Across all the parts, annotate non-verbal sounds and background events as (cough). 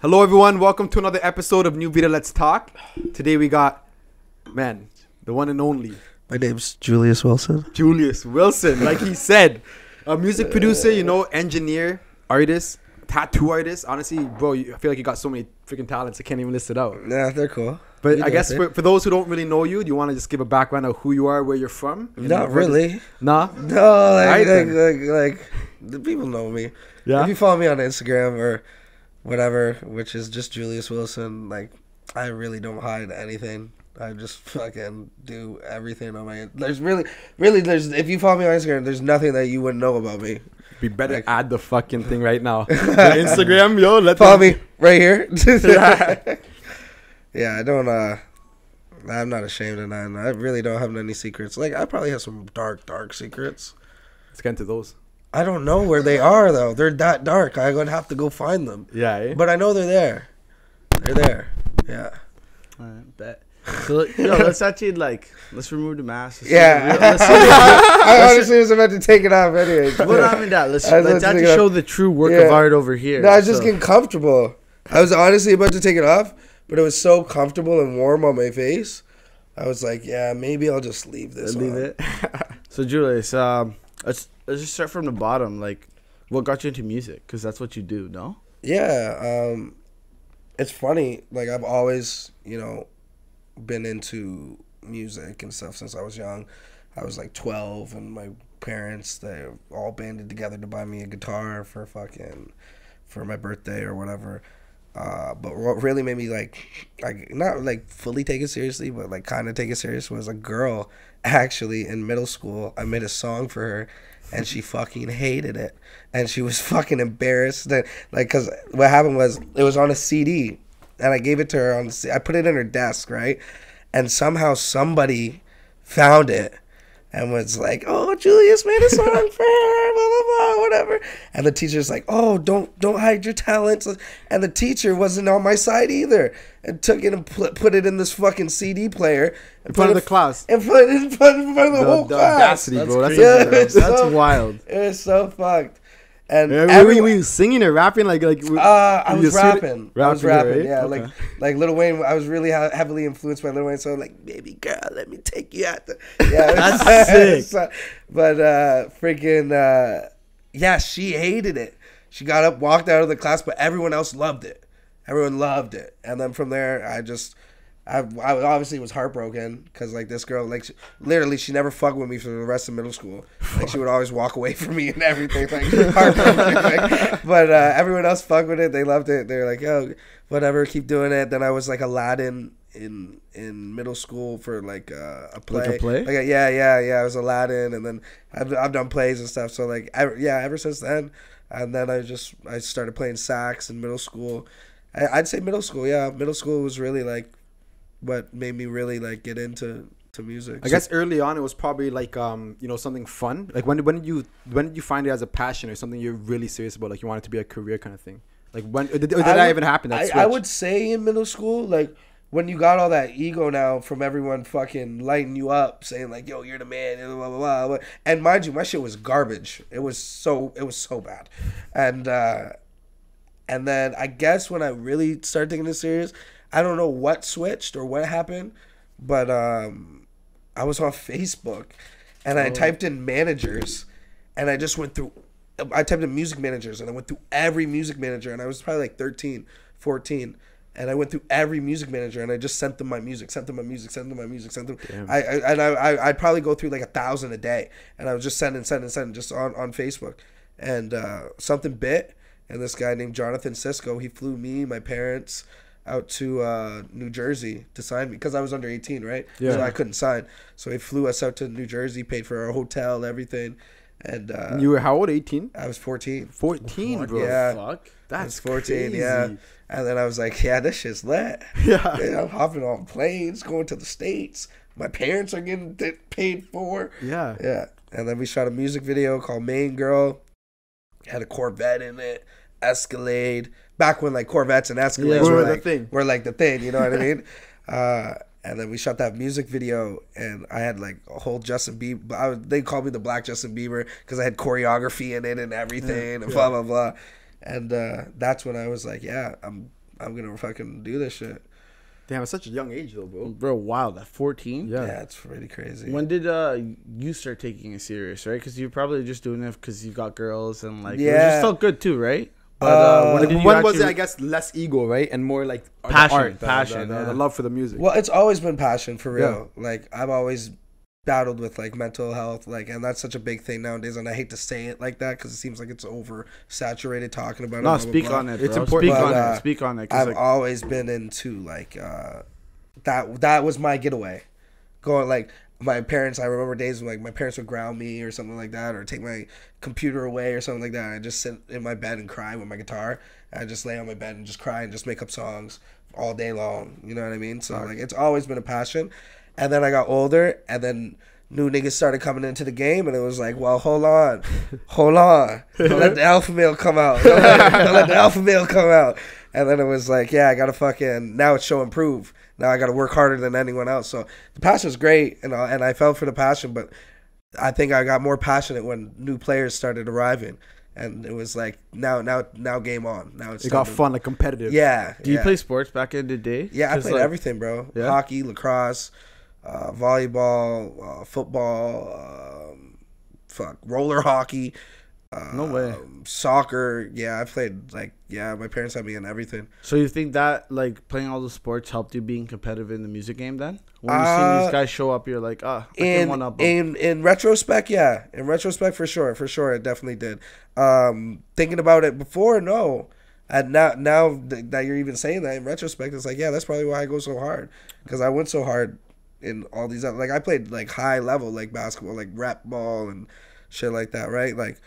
Hello, everyone. Welcome to another episode of NüVida Let's Talk. Today we got, man, the one and only My name's Julius Wilson. Julius Wilson. Like he said, a music producer, you know, engineer, artist, tattoo artist. Honestly, bro, you, I feel like you got so many freaking talents. I can't even list it out. Yeah, they're cool. But You I guess for, for those who don't really know you, do you want to just give a background of who you are, where you're from? And Not does- really. Nah. No, like, Alright like, like, like, the people know me. Yeah. If you follow me on Instagram or whatever, which is just Julius Wilson, like, I really don't hide anything. I just (laughs) fucking do everything on my. There's really, really, there's. If you follow me on Instagram, there's nothing that you wouldn't know about me. We better Like- add the fucking thing right now. (laughs) Instagram, yo. Let Follow them- me right here. Yeah. (laughs) yeah, I don't. uh I'm not ashamed of that. I really don't have any secrets. Like, I probably have some dark, dark secrets. Let's get into those. I don't know where they are though. They're that dark. I'm gonna have to go find them. Yeah. Eh? But I know they're there. They're there. Yeah. Alright, bet. So yo, (laughs) let's actually like let's remove the mask. Let's see Yeah. the real- let's see (laughs) I honestly was about to take it off anyway. the, (laughs) well, not even that. Let's I was let's actually show the true work Yeah. of art over here. No, I was just So- getting comfortable. I was honestly about to take it off, but it was so comfortable and warm on my face. I was like, yeah, maybe I'll just leave this. leave on. it. So Julius, um, let's let's just start from the bottom. Like, what got you into music? Because that's what you do. No. Yeah, um, it's funny. Like I've always, you know, been into music and stuff since I was young. I was like twelve, and my parents they all banded together to buy me a guitar for fucking for my birthday or whatever. Uh, but what really made me like, like not like fully take it seriously, but like kind of take it serious was a girl actually in middle school. I made a song for her, and she fucking hated it, and she was (laughs) fucking embarrassed that like because what happened was it was on a CD, and I gave it to her on. the C- I put it in her desk right, and somehow somebody found it and was like, "Oh, Julius made a song for her, whatever." And the teacher's like, "Oh, don't don't hide your talents." And the teacher wasn't on my side either, and took it and put, put it in this fucking CD player In front of the put class. (laughs) in front, in front, in front of the, The, whole the class. audacity, That's bro. That's crazy. Yeah, it's That's so- wild. It was so fucked. And Yeah, were, everyone- you, were you singing or rapping? Like, like uh, I you was just singing- rapping. I was Rapping, rapping. right? Yeah, Okay. like like Lil Wayne. I was really ha- heavily influenced by Lil Wayne. So like, baby girl, let me take you out. The-. (laughs) Yeah, That's (laughs) sick. so- but uh, freaking uh, yeah, she hated it. She got up, walked out of the class, but everyone else loved it. Everyone loved it, and then from there, I just. I, I obviously was heartbroken because like this girl like she, literally she never fucked with me for the rest of middle school like she would always walk away from me and everything like (laughs) like, but uh, everyone else fucked with it they loved it they were like yo whatever keep doing it then I was like Aladdin in in middle school for like uh, a play Like a play? Like, yeah yeah yeah I was Aladdin and then I've, I've done plays and stuff so like ever, yeah ever since then and then I just I started playing sax in middle school I, I'd say middle school yeah middle school was really like what made me really like get into to music. I guess early on it was probably like um you know something fun. Like when when did you when did you find it as a passion or something you're really serious about? Like you want it to be a career kind of thing. Like when did, or did I that would- even happen? That I, I would say in middle school, like when you got all that ego now from everyone fucking lighting you up, saying like, "Yo, you're the man," blah blah blah. blah. And mind you, my shit was garbage. It was so it was so bad, and uh, and then I guess when I really started taking this serious, I don't know what switched or what happened, but um, I was on Facebook, and I typed in managers, and I just went through. I typed in music managers, and I went through every music manager, and I was probably like 13, 14. And I went through every music manager, and I just sent them my music, sent them my music, sent them my music, sent them. Damn. I, I and I, I I'd probably go through like a thousand a day, and I was just sending, sending, sending, just on on Facebook, and uh, something bit, and this guy named Jonathan Cisco, he flew me, my parents, out to uh, New Jersey to sign me because I was under 18, right? Yeah. So I couldn't sign. So he flew us out to New Jersey, paid for our hotel, everything, and uh, you were how old? 18? I was 14. 14, What bro. Yeah. Fuck. I That's was 14, crazy. yeah. And then I was like, yeah, this shit's lit. (laughs) Yeah. Yeah, I'm hopping on planes, going to the States. My parents are getting paid for. Yeah. Yeah. And then we shot a music video called Main Girl. Had a Corvette in it, Escalade. Back when like Corvettes and Escalades Yeah, were, were the thing. were like the thing, you know what I (laughs) mean? Uh, and then we shot that music video, and I had like a whole Justin Bieber. I was, they called me the Black Justin Bieber because I had choreography in it and everything, and blah blah blah. And uh, that's when I was like, yeah, I'm I'm gonna fucking do this shit. Damn, at such a young age though, bro. Bro, wild at 14. Yeah. Yeah, it's really crazy. When did uh you start taking it serious, right? Because you're probably just doing it because you've got girls and like yeah, it Yeah. just felt good too, right? But Uh, uh, when Like, did you when was it? I guess less ego, right, and more like Passion, art, the- passion, the, the, yeah. the love for the music. Well, it's always been passion for real. Like I've always battled with like mental health, like, and that's such a big thing nowadays. And I hate to say it like that because it seems like it's oversaturated talking about it. No, blah, blah, speak blah. on it. It's bro. important. Speak on uh, it. Speak on it. 'cause, I've like, always been into like uh, that. That was my getaway. Going like my parents. I remember days when like my parents would ground me or something like that, or take my computer away or something like that. I just sit in my bed and cry with my guitar. I just lay on my bed and just cry and just make up songs all day long. You know what I mean? So like it's always been a passion. And then I got older, and then new niggas started coming into the game, and it was like, well, hold on, hold on, don't let the alpha male come out, don't let, don't let the alpha male come out. And then it was like, yeah, I gotta fucking now it's show and prove. Now I gotta work harder than anyone else. So the passion's great, and I, and I felt for the passion, but I think I got more passionate when new players started arriving, and it was like now now now game on. Now it's it got to- fun, like competitive. Yeah. do you yeah. play sports back in the day? Yeah, I 'Cause, played like, everything, bro. Yeah? Hockey, lacrosse, uh, volleyball, uh, football, um, fuck, roller hockey. Uh, No way. Soccer. Yeah, I played like yeah. My parents had me in everything. So you think that like playing all the sports helped you being competitive in the music game? Then when you see Uh, these guys show up, you're like, ah, I can In one up. 'em." in in retrospect, yeah. In retrospect, for sure, for sure, it definitely did. Um, thinking about it before, no. And now, now th- that you're even saying that in retrospect, it's like, yeah, that's probably why I go so hard because I went so hard in all these other, like I played like high level like basketball, like rep ball and shit like that, right? Like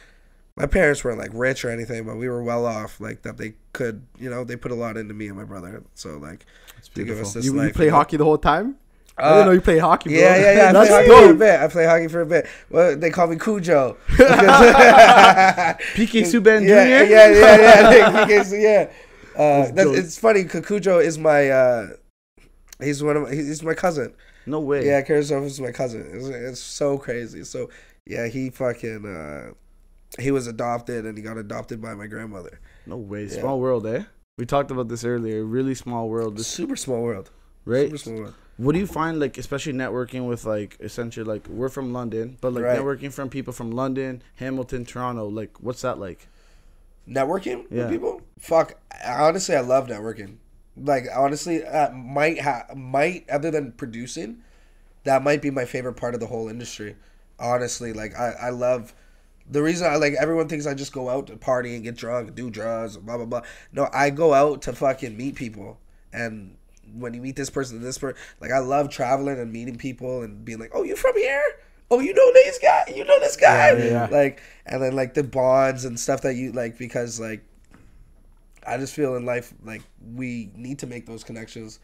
my parents weren't like rich or anything, but we were well off, like that they could, you know, they put a lot into me and my brother. So like, to give us this You, you life, play know? hockey the whole time? I Uh, didn't know you play hockey, bro. Yeah, yeah, yeah. I (laughs) play hockey for a bit. I play hockey for a bit. Well, they call me Cujo. (laughs) (laughs) PK Subban yeah, Jr. yeah, yeah, yeah. PK yeah. Uh, that's, it's funny. Cujo is my. Uh, he's one of. My, he's my cousin. No way. Yeah, Kurosawa is my cousin. It's, it's so crazy. So yeah, he fucking. Uh, he was adopted and he got adopted by my grandmother. No way. Yeah. Small world, eh? We talked about this earlier. Really small world, this, Super small world. right? Super small world. What do you find like, especially networking with like, essentially like we're from London, but like Right. networking from people from London, Hamilton, Toronto. Like, what's that like? networking Yeah. with people. Fuck. Honestly, I love networking. Like honestly, uh, might ha- might other than producing, that might be my favorite part of the whole industry. Honestly, like I I love. The reason I like everyone thinks I just go out to party and get drunk, do drugs, blah blah blah. No, I go out to fucking meet people, and when you meet this person, this person, like I love traveling and meeting people and being like, oh, you from here? Oh, you know this guy? You know this guy? Yeah, yeah, yeah. Like, and then like the bonds and stuff that you like because like I just feel in life like we need to make those connections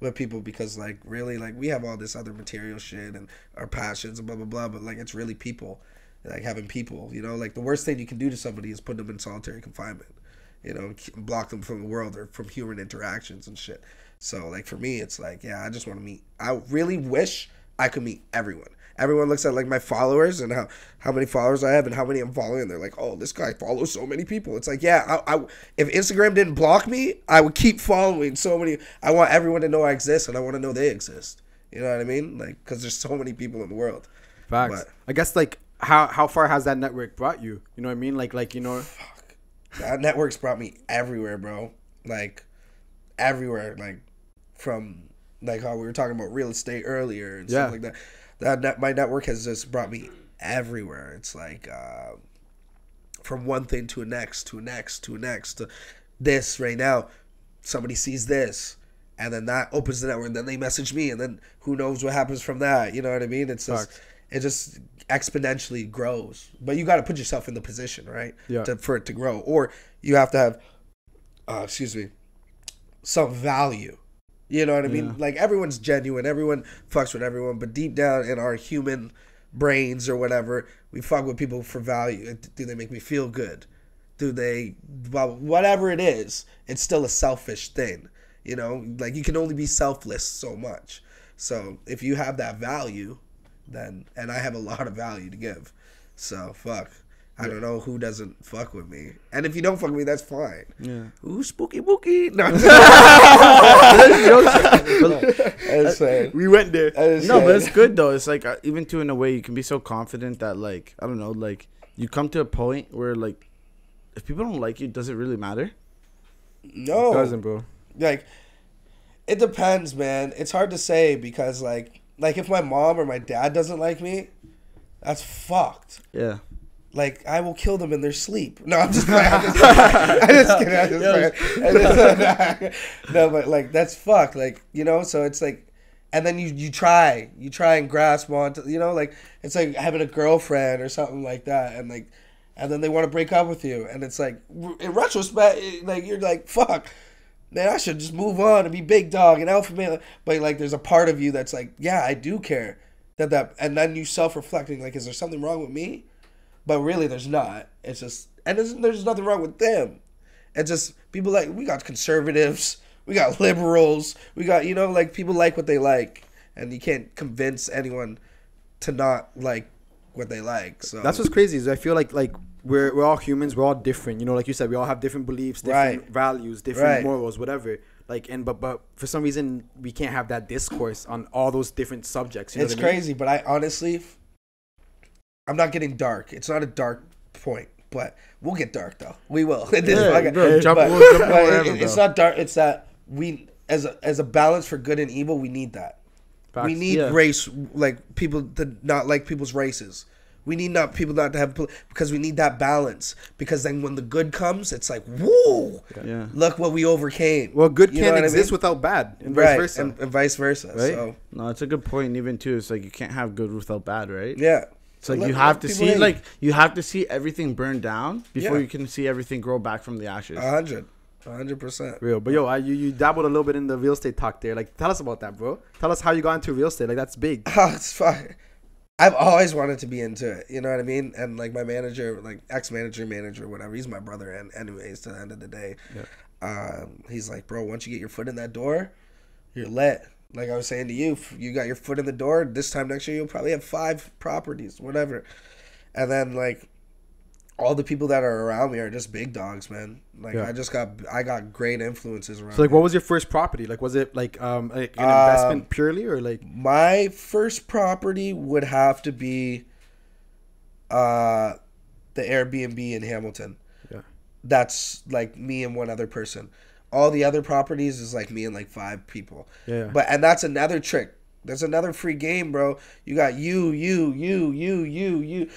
with people because like really like we have all this other material shit and our passions and blah blah blah, but like it's really people, like having people. You know, like the worst thing you can do to somebody is put them in solitary confinement. You know, block them from the world or from human interactions and shit. So like for me, it's like yeah, I just want to meet. I really wish I could meet everyone. Everyone looks at like my followers and how how many followers I have and how many I'm following. And they're like, oh, this guy follows so many people. It's like yeah, I, I if Instagram didn't block me, I would keep following so many. I want everyone to know I exist and I want to know they exist. You know what I mean? Like because there's so many people in the world. Facts. But- I guess like how how far has that network brought you? You know what I mean? Like like you know. Fuck. that network's brought me everywhere, bro. Like everywhere. Like from like how we were talking about real estate earlier and Yeah. stuff like that. That net, my network has just brought me everywhere. It's like uh, from one thing to a next to a next to a next to this right now. Somebody sees this. And then that opens the network. And then they message me, and then who knows what happens from that? You know what I mean? It's just, it just exponentially grows. But you got to put yourself in the position, right? Yeah. To, for it to grow, or you have to have, uh, excuse me, some value. You know what I mean? Yeah. Like everyone's genuine, everyone fucks with everyone, but deep down in our human brains or whatever, we fuck with people for value. Do they make me feel good? Do they, well, whatever it is, it's still a selfish thing. You know, like you can only be selfless so much. So if you have that value, then, and I have a lot of value to give. So fuck. I don't know who doesn't fuck with me, and if you don't fuck with me, that's fine. Yeah. Ooh, spooky booky. (laughs) No, I'm just saying. We went there. I'm just No, but it's good though. It's like uh, even to in a way you can be so confident that like I don't know, like you come to a point where like if people don't like you, does it really matter? no, It Doesn't, bro. like it depends man it's hard to say because like like if my mom or my dad doesn't like me that's fucked Yeah. Like I will kill them in their sleep. No, I'm just (laughs) playing. I'm just, (laughs) I'm just kidding. I'm just playing. I'm just- no, but like that's fuck. Like you know, so it's like, and then you you try, you try and grasp onto, you know, like it's like having a girlfriend or something like that, and like, and then they want to break up with you, and it's like in retrospect, it- like you're like fuck. Man, I should just move on and be big dog and alpha male. But like, there's a part of you that's like, yeah, I do care that that, and then you self reflecting, like, is there something wrong with me? But really, there's not. It's just, and there's, there's nothing wrong with them. It's just people like we got conservatives, we got liberals, we got you know like people like what they like, and you can't convince anyone to not like what they like. So That's what's crazy. Is I feel like like we're we're all humans. We're all different. You know, like you said, we all have different beliefs, different Right. values, different Right. morals, whatever. Like and but but for some reason we can't have that discourse on all those different subjects. You know it's I mean? crazy. But I honestly, I'm not getting dark. It's not a dark point, but we'll get dark though. We will. (laughs) Yeah, podcast. bro, jump- but, we'll jump but it- it's not dark. It's that we as a as a balance for good and evil, we need that. We need Yeah. race like people to not like people's races. We need not people not to have because we need that balance. Because then when the good comes, it's like woo, Yeah. look what we overcame. Well, good You can't what I exist mean? without bad, and vice right, versa. and, and vice versa. Right? So No, it's a good point. Even too, it's like you can't have good without bad, right? yeah, It's like Let- you have to see hate. like you have to see everything burn down before Yeah. you can see everything grow back from the ashes. a hundred, a hundred percent. Real, but yo, I, you you dabbled a little bit in the real estate talk there. Like, tell us about that, bro. Tell us how you got into real estate. Like, that's big. Oh, (laughs) it's fine. I've always wanted to be into it. You know what I mean? And like my manager, like ex manager, manager, whatever. He's my brother, and anyways, to the end of the day, um, he's like, bro, once you get your foot in that door, you're lit. Like I was saying to you, you got your foot in the door. This time next year, you'll probably have five properties, whatever. And then like all the people that are around me are just big dogs, man. Like Yeah. I just got I got great influences around. So, like, me. what was your first property? Like, was it like um like an Um, investment purely, or like My first property would have to be uh the Airbnb in Hamilton. Yeah. That's like me and one other person. All the other properties is like me and like five people. Yeah. But and that's another trick. That's another free game, bro. You got you, you, you, you, you, you.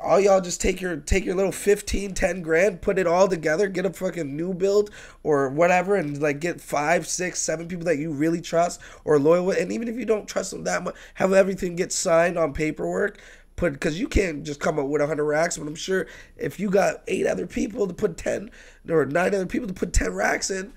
All y'all just take your take your little 15, 10 grand, put it all together, get a fucking new build or whatever, and like get five, six, seven people that you really trust or loyal with. And even if you don't trust them that much, have everything get signed on paperwork. Put because you can't just come up with a hundred racks, but I'm sure if you got eight other people to put ten or nine other people to put ten racks in,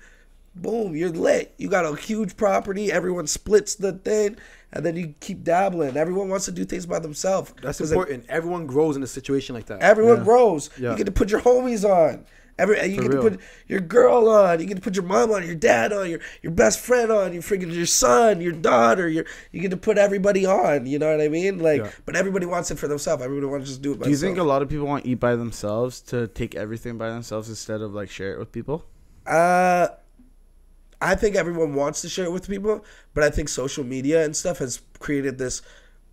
boom, you're lit. You got a huge property. Everyone splits the thing, and then you keep dabbling. Everyone wants to do things by themselves. that's important? Everyone grows in a situation like that. Everyone grows. Yeah. You get to put your homies on. Every you For get real. to put your girl on. You get to put your mom on, your dad on, your your best friend on, your freaking your son, your daughter. Your you get to put everybody on. You know what I mean? Like, Yeah. but everybody wants it for themselves. Everybody wants to just do it. By Do you think a lot of people want to eat by themselves to take everything by themselves instead of like share it with people? Uh, I think everyone wants to share it with people, but I think social media and stuff has created this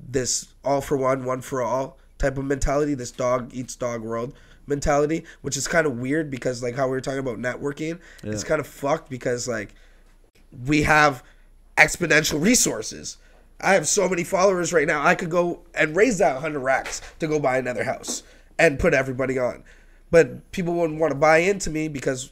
this all for one, one for all type of mentality. This dog eats dog world mentality, which is kind of weird because like how we were talking about networking, it's kind of fucked because like we have exponential resources. I have so many followers right now. I could go and raise that 100 racks to go buy another house and put everybody on. But people wouldn't want to buy into me because,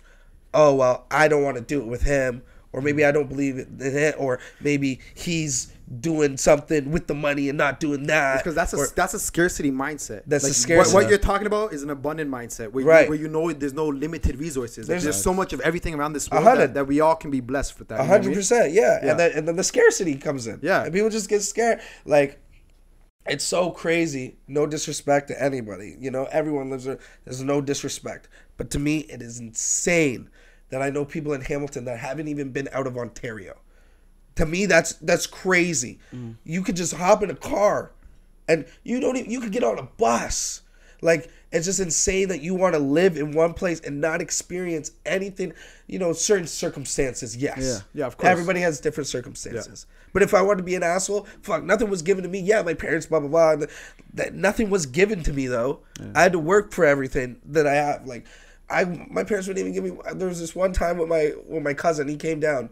oh, well, I don't want to do it with him. Or maybe I don't believe in it. Or maybe he's doing something with the money and not doing that. because that's a Or- that's a scarcity mindset. That's a scarcity. What, what you're talking about is an abundant mindset, where, Right. you, where you know there's no limited resources. Like, There's- there's so much of everything around this world that, that we all can be blessed with that. A you know what I hundred mean? percent, yeah. Yeah. And then and then the scarcity comes in. Yeah. And people just get scared. Like it's so crazy. No disrespect to anybody. You know, everyone lives there. There's no disrespect. But to me, it is insane that I know people in Hamilton that haven't even been out of Ontario. To me, that's that's crazy. Mm. You could just hop in a car, and you don't. Even, you could get on a bus. Like it's just insane that you want to live in one place and not experience anything. You know, certain circumstances, yes. Yeah. Yeah, of course. Everybody has different circumstances. But if I wanted to be an asshole, fuck, nothing was given to me. Yeah, my parents, blah blah blah. and That nothing was given to me though. I had to work for everything that I have. Like, I my parents wouldn't even give me. There was this one time with my with my cousin. He came down.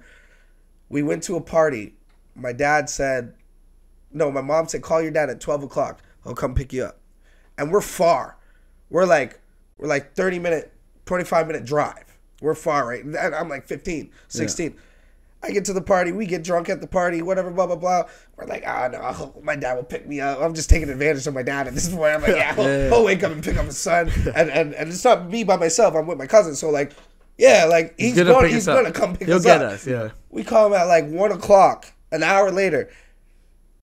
We went to a party. My dad said, no, my mom said, call your dad at 12 o'clock. I'll come pick you up. And we're far. We're like, we're like 30 minute, 25 minute drive. We're far, right? And I'm like 15, 16. I get to the party. We get drunk at the party, whatever, blah, blah, blah. We're like, ah, no, my dad will pick me up. I'm just taking advantage of my dad at this point. I'm like, (laughs) yeah, he'll, he'll wake up and pick up his son. And, and, and it's not me by myself. I'm with my cousin. So, like, yeah, like, he's, gonna gonna, pick he's us up. gonna come pick He'll us get up. us, yeah. We call him at like 1 o'clock. An hour later,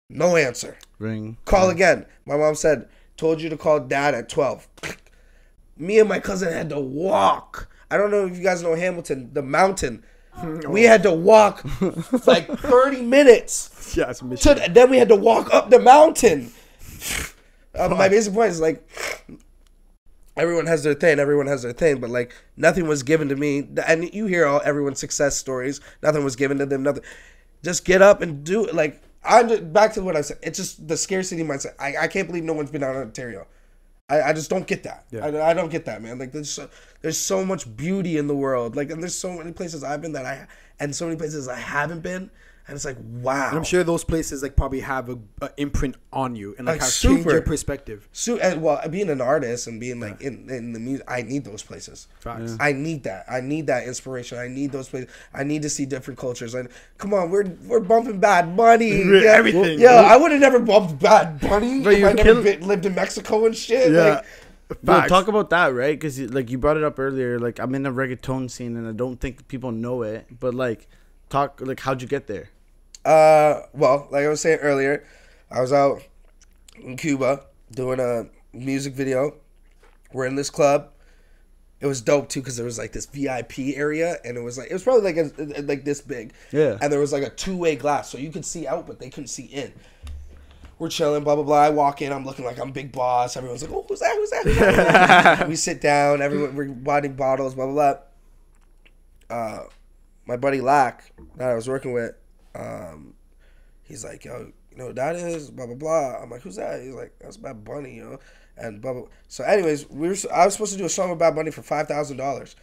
no answer. Ring. Call again. My mom said, told you to call dad at 12. Me and my cousin had to walk. I don't know if you guys know Hamilton, the mountain. We had to walk (laughs) like 30 minutes. Yeah, it's mission. To, then we had to walk up the mountain. (laughs) Uh, my basic point is like, everyone has their thing. Everyone has their thing, but like nothing was given to me. And you hear all everyone's success stories. Nothing was given to them. Nothing. Just get up and do it. Like I'm just, back to what I said. It's just the scarcity mindset. I, I can't believe no one's been out in Ontario. I, I just don't get that. Yeah. I, I don't get that, man. Like there's so, there's so much beauty in the world. Like and there's so many places I've been that I and so many places I haven't been. And it's like wow. And I'm sure those places like probably have a, a imprint on you and like, Like, have changed your perspective. So, and, well, being an artist and being like in, in the music, I need those places. Facts. I need that. I need that inspiration. I need those places. I need to see different cultures. And come on, we're we're bumping Bad Bunny. (laughs) Yeah, everything, Yeah, bro. I would have never bumped Bad Bunny But if I never kill- been, lived in Mexico and shit. Yeah. Like, Bro, Facts. talk about that, right? Because like you brought it up earlier. Like I'm in a reggaeton scene, and I don't think people know it. But like, talk like how'd you get there? Uh, well, like I was saying earlier, I was out in Cuba doing a music video. We're in this club. It was dope too because there was like this VIP area, and it was like it was probably like a, like this big. Yeah. And there was like a two way glass, so you could see out, but they couldn't see in. We're chilling, blah blah blah. I walk in, I'm looking like I'm big boss. Everyone's like, "Oh, who's that? Who's that?" Who's that? (laughs) we sit down. Everyone we're buying bottles, blah blah blah. Uh, my buddy Lack that I was working with, um, he's like, yo, you know that is? Blah blah blah. I'm like, who's that? He's like, that's Bad Bunny, you know. And blah blah. So, anyways, we were I was supposed to do a song with Bad Bunny for five thousand dollars.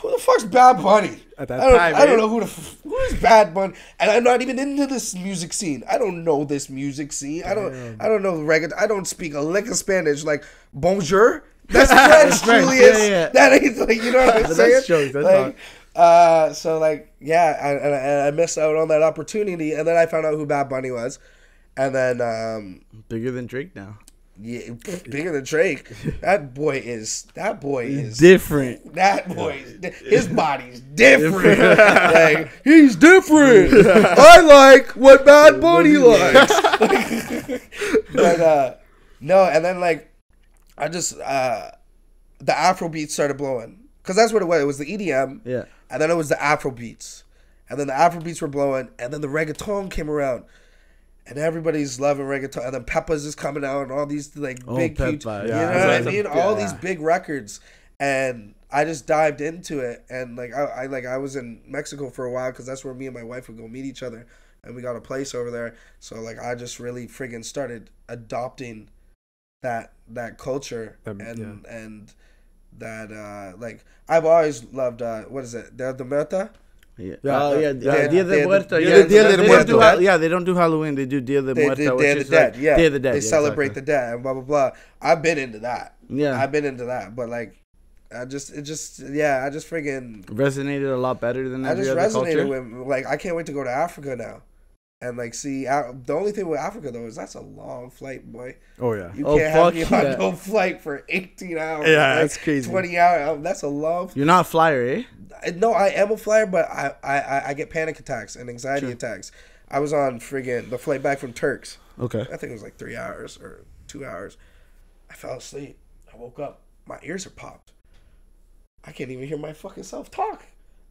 Who the fuck's Bad Bunny? At that I don't, time, I don't know who the who is Bad Bunny, and I'm not even into this music scene. I don't know this music scene. I don't. I don't know the reggae. I don't speak a lick of Spanish. Like bonjour. That's (laughs) French, Julius. yeah, yeah. That ain't like you know what I'm (laughs) That's saying. jokes, that's like, uh, so like yeah, and, I, and I missed out on that opportunity, and then I found out who Bad Bunny was, and then um, Bigger than Drake now. yeah, bigger than Drake. That boy is that boy is Different. that boy, is his body's different. (laughs) like he's different. I like what Bad Bunny likes. (laughs) but uh, no, and then like I just uh, the Afro beat started blowing because that's what it was. It was the EDM, Yeah. and then it was the Afro beats, and then the Afro beats were blowing, and then the reggaeton came around. And everybody's loving reggaeton, and then Pepas is coming out, and all these like Oh, big, huge, Peppa, you yeah. know what I that's a- mean? all these big records, and I just dived into it, and like I, I like I was in Mexico for a while because that's where me and my wife would go meet each other, and we got a place over there. So like I just really friggin' started adopting that that culture Um, and and that uh like I've always loved uh what is it the the Muerta Yeah. Yeah, oh, yeah. yeah, yeah. yeah. Dia Dia- de Muerto. Dia- Yeah, Dia de they don't Muerto. do yeah, they don't do Halloween. They do Dia de they, Muerto, they, which Day the is Dead like yeah Day of the Dead. they yeah, celebrate exactly. the dead and blah blah blah I've been into that Yeah. I've been into that but like I just it just yeah I just friggin' resonated a lot better than I every just resonated culture. with like I can't wait to go to Africa now, and like see Af- the only thing with Africa though is that's a long flight, boy. Oh yeah. You Oh, can't have fuck me on no flight for eighteen hours. Yeah, like, that's crazy. Twenty hours. That's a long. You're not a flyer, eh? I- No, I am a flyer, but I I, I- I get panic attacks and anxiety attacks. I was on friggin' the flight back from Turks. Okay. I think it was like three hours or two hours. I fell asleep. I woke up. My ears are popped. I can't even hear my fucking self talk.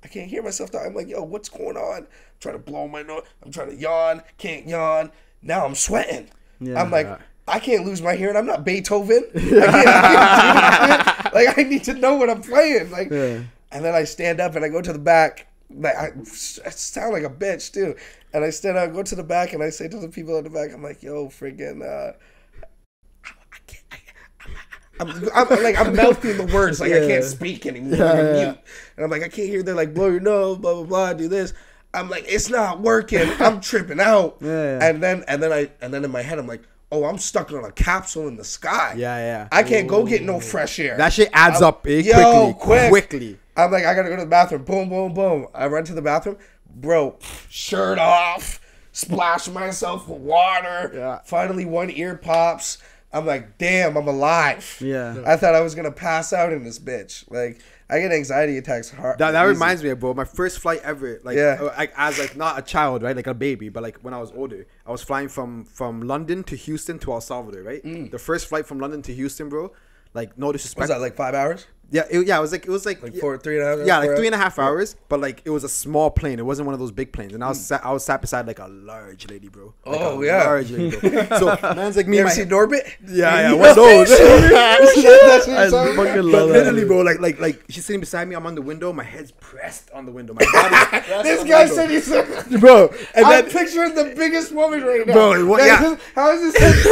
I can't hear myself talk. I'm like, yo, what's going on? I'm trying to blow my nose. I'm trying to yawn. Can't yawn. Now I'm sweating. Yeah. I'm like, I can't lose my hearing. I'm not Beethoven. (laughs) I can't, I like I need to know what I'm playing. Like, Yeah. and then I stand up and I go to the back. Like I, I sound like a bitch too. And I stand up, go to the back, and I say to the people in the back, I'm like, "Yo, freaking." Uh, I I, I'm, I'm like I'm (laughs) mouthing the words like I can't speak anymore. Yeah, I'm yeah. mute, and I'm like I can't hear. They're like blow your nose, blah blah blah, do this. I'm like it's not working. I'm (laughs) tripping out. Yeah, yeah. And then and then I and then in my head I'm like, oh, I'm stuck on a capsule in the sky. Yeah, yeah. I can't go get no fresh air. that shit adds I'm- up eh, Yo, quickly, quick. quickly. I'm like, I gotta go to the bathroom. Boom, boom, boom. I run to the bathroom, bro. Shirt off, splash myself with water. Yeah. Finally, one ear pops. I'm like, damn, I'm alive. Yeah. I thought I was gonna pass out in this bitch. Like, I get anxiety attacks hard. That, that easy. reminds me, bro. My first flight ever, like, Yeah. uh, like as like not a child, right? Like a baby, but like when I was older, I was flying from from London to Houston to El Salvador, right? The first flight from London to Houston, bro. Like no disrespect. Was that like five hours? Yeah, it, yeah. It was like it was like, Like four, three and a half. yeah, like three and a half hours. But like it was a small plane. It wasn't one of those big planes. And I was hmm. sat, I was sat beside like a large lady, bro. Like Oh, a yeah. large lady, bro. So (laughs) man's like me, You ever seen Norbit? yeah, yeah, (laughs) of those. (laughs) What I fucking love literally, bro, like like like she's sitting beside me. I'm on the window. My head's pressed on the window. My body's pressed This guy said he said. bro. And I'm then, picturing the biggest woman right now. Bro, what- yeah. How is this?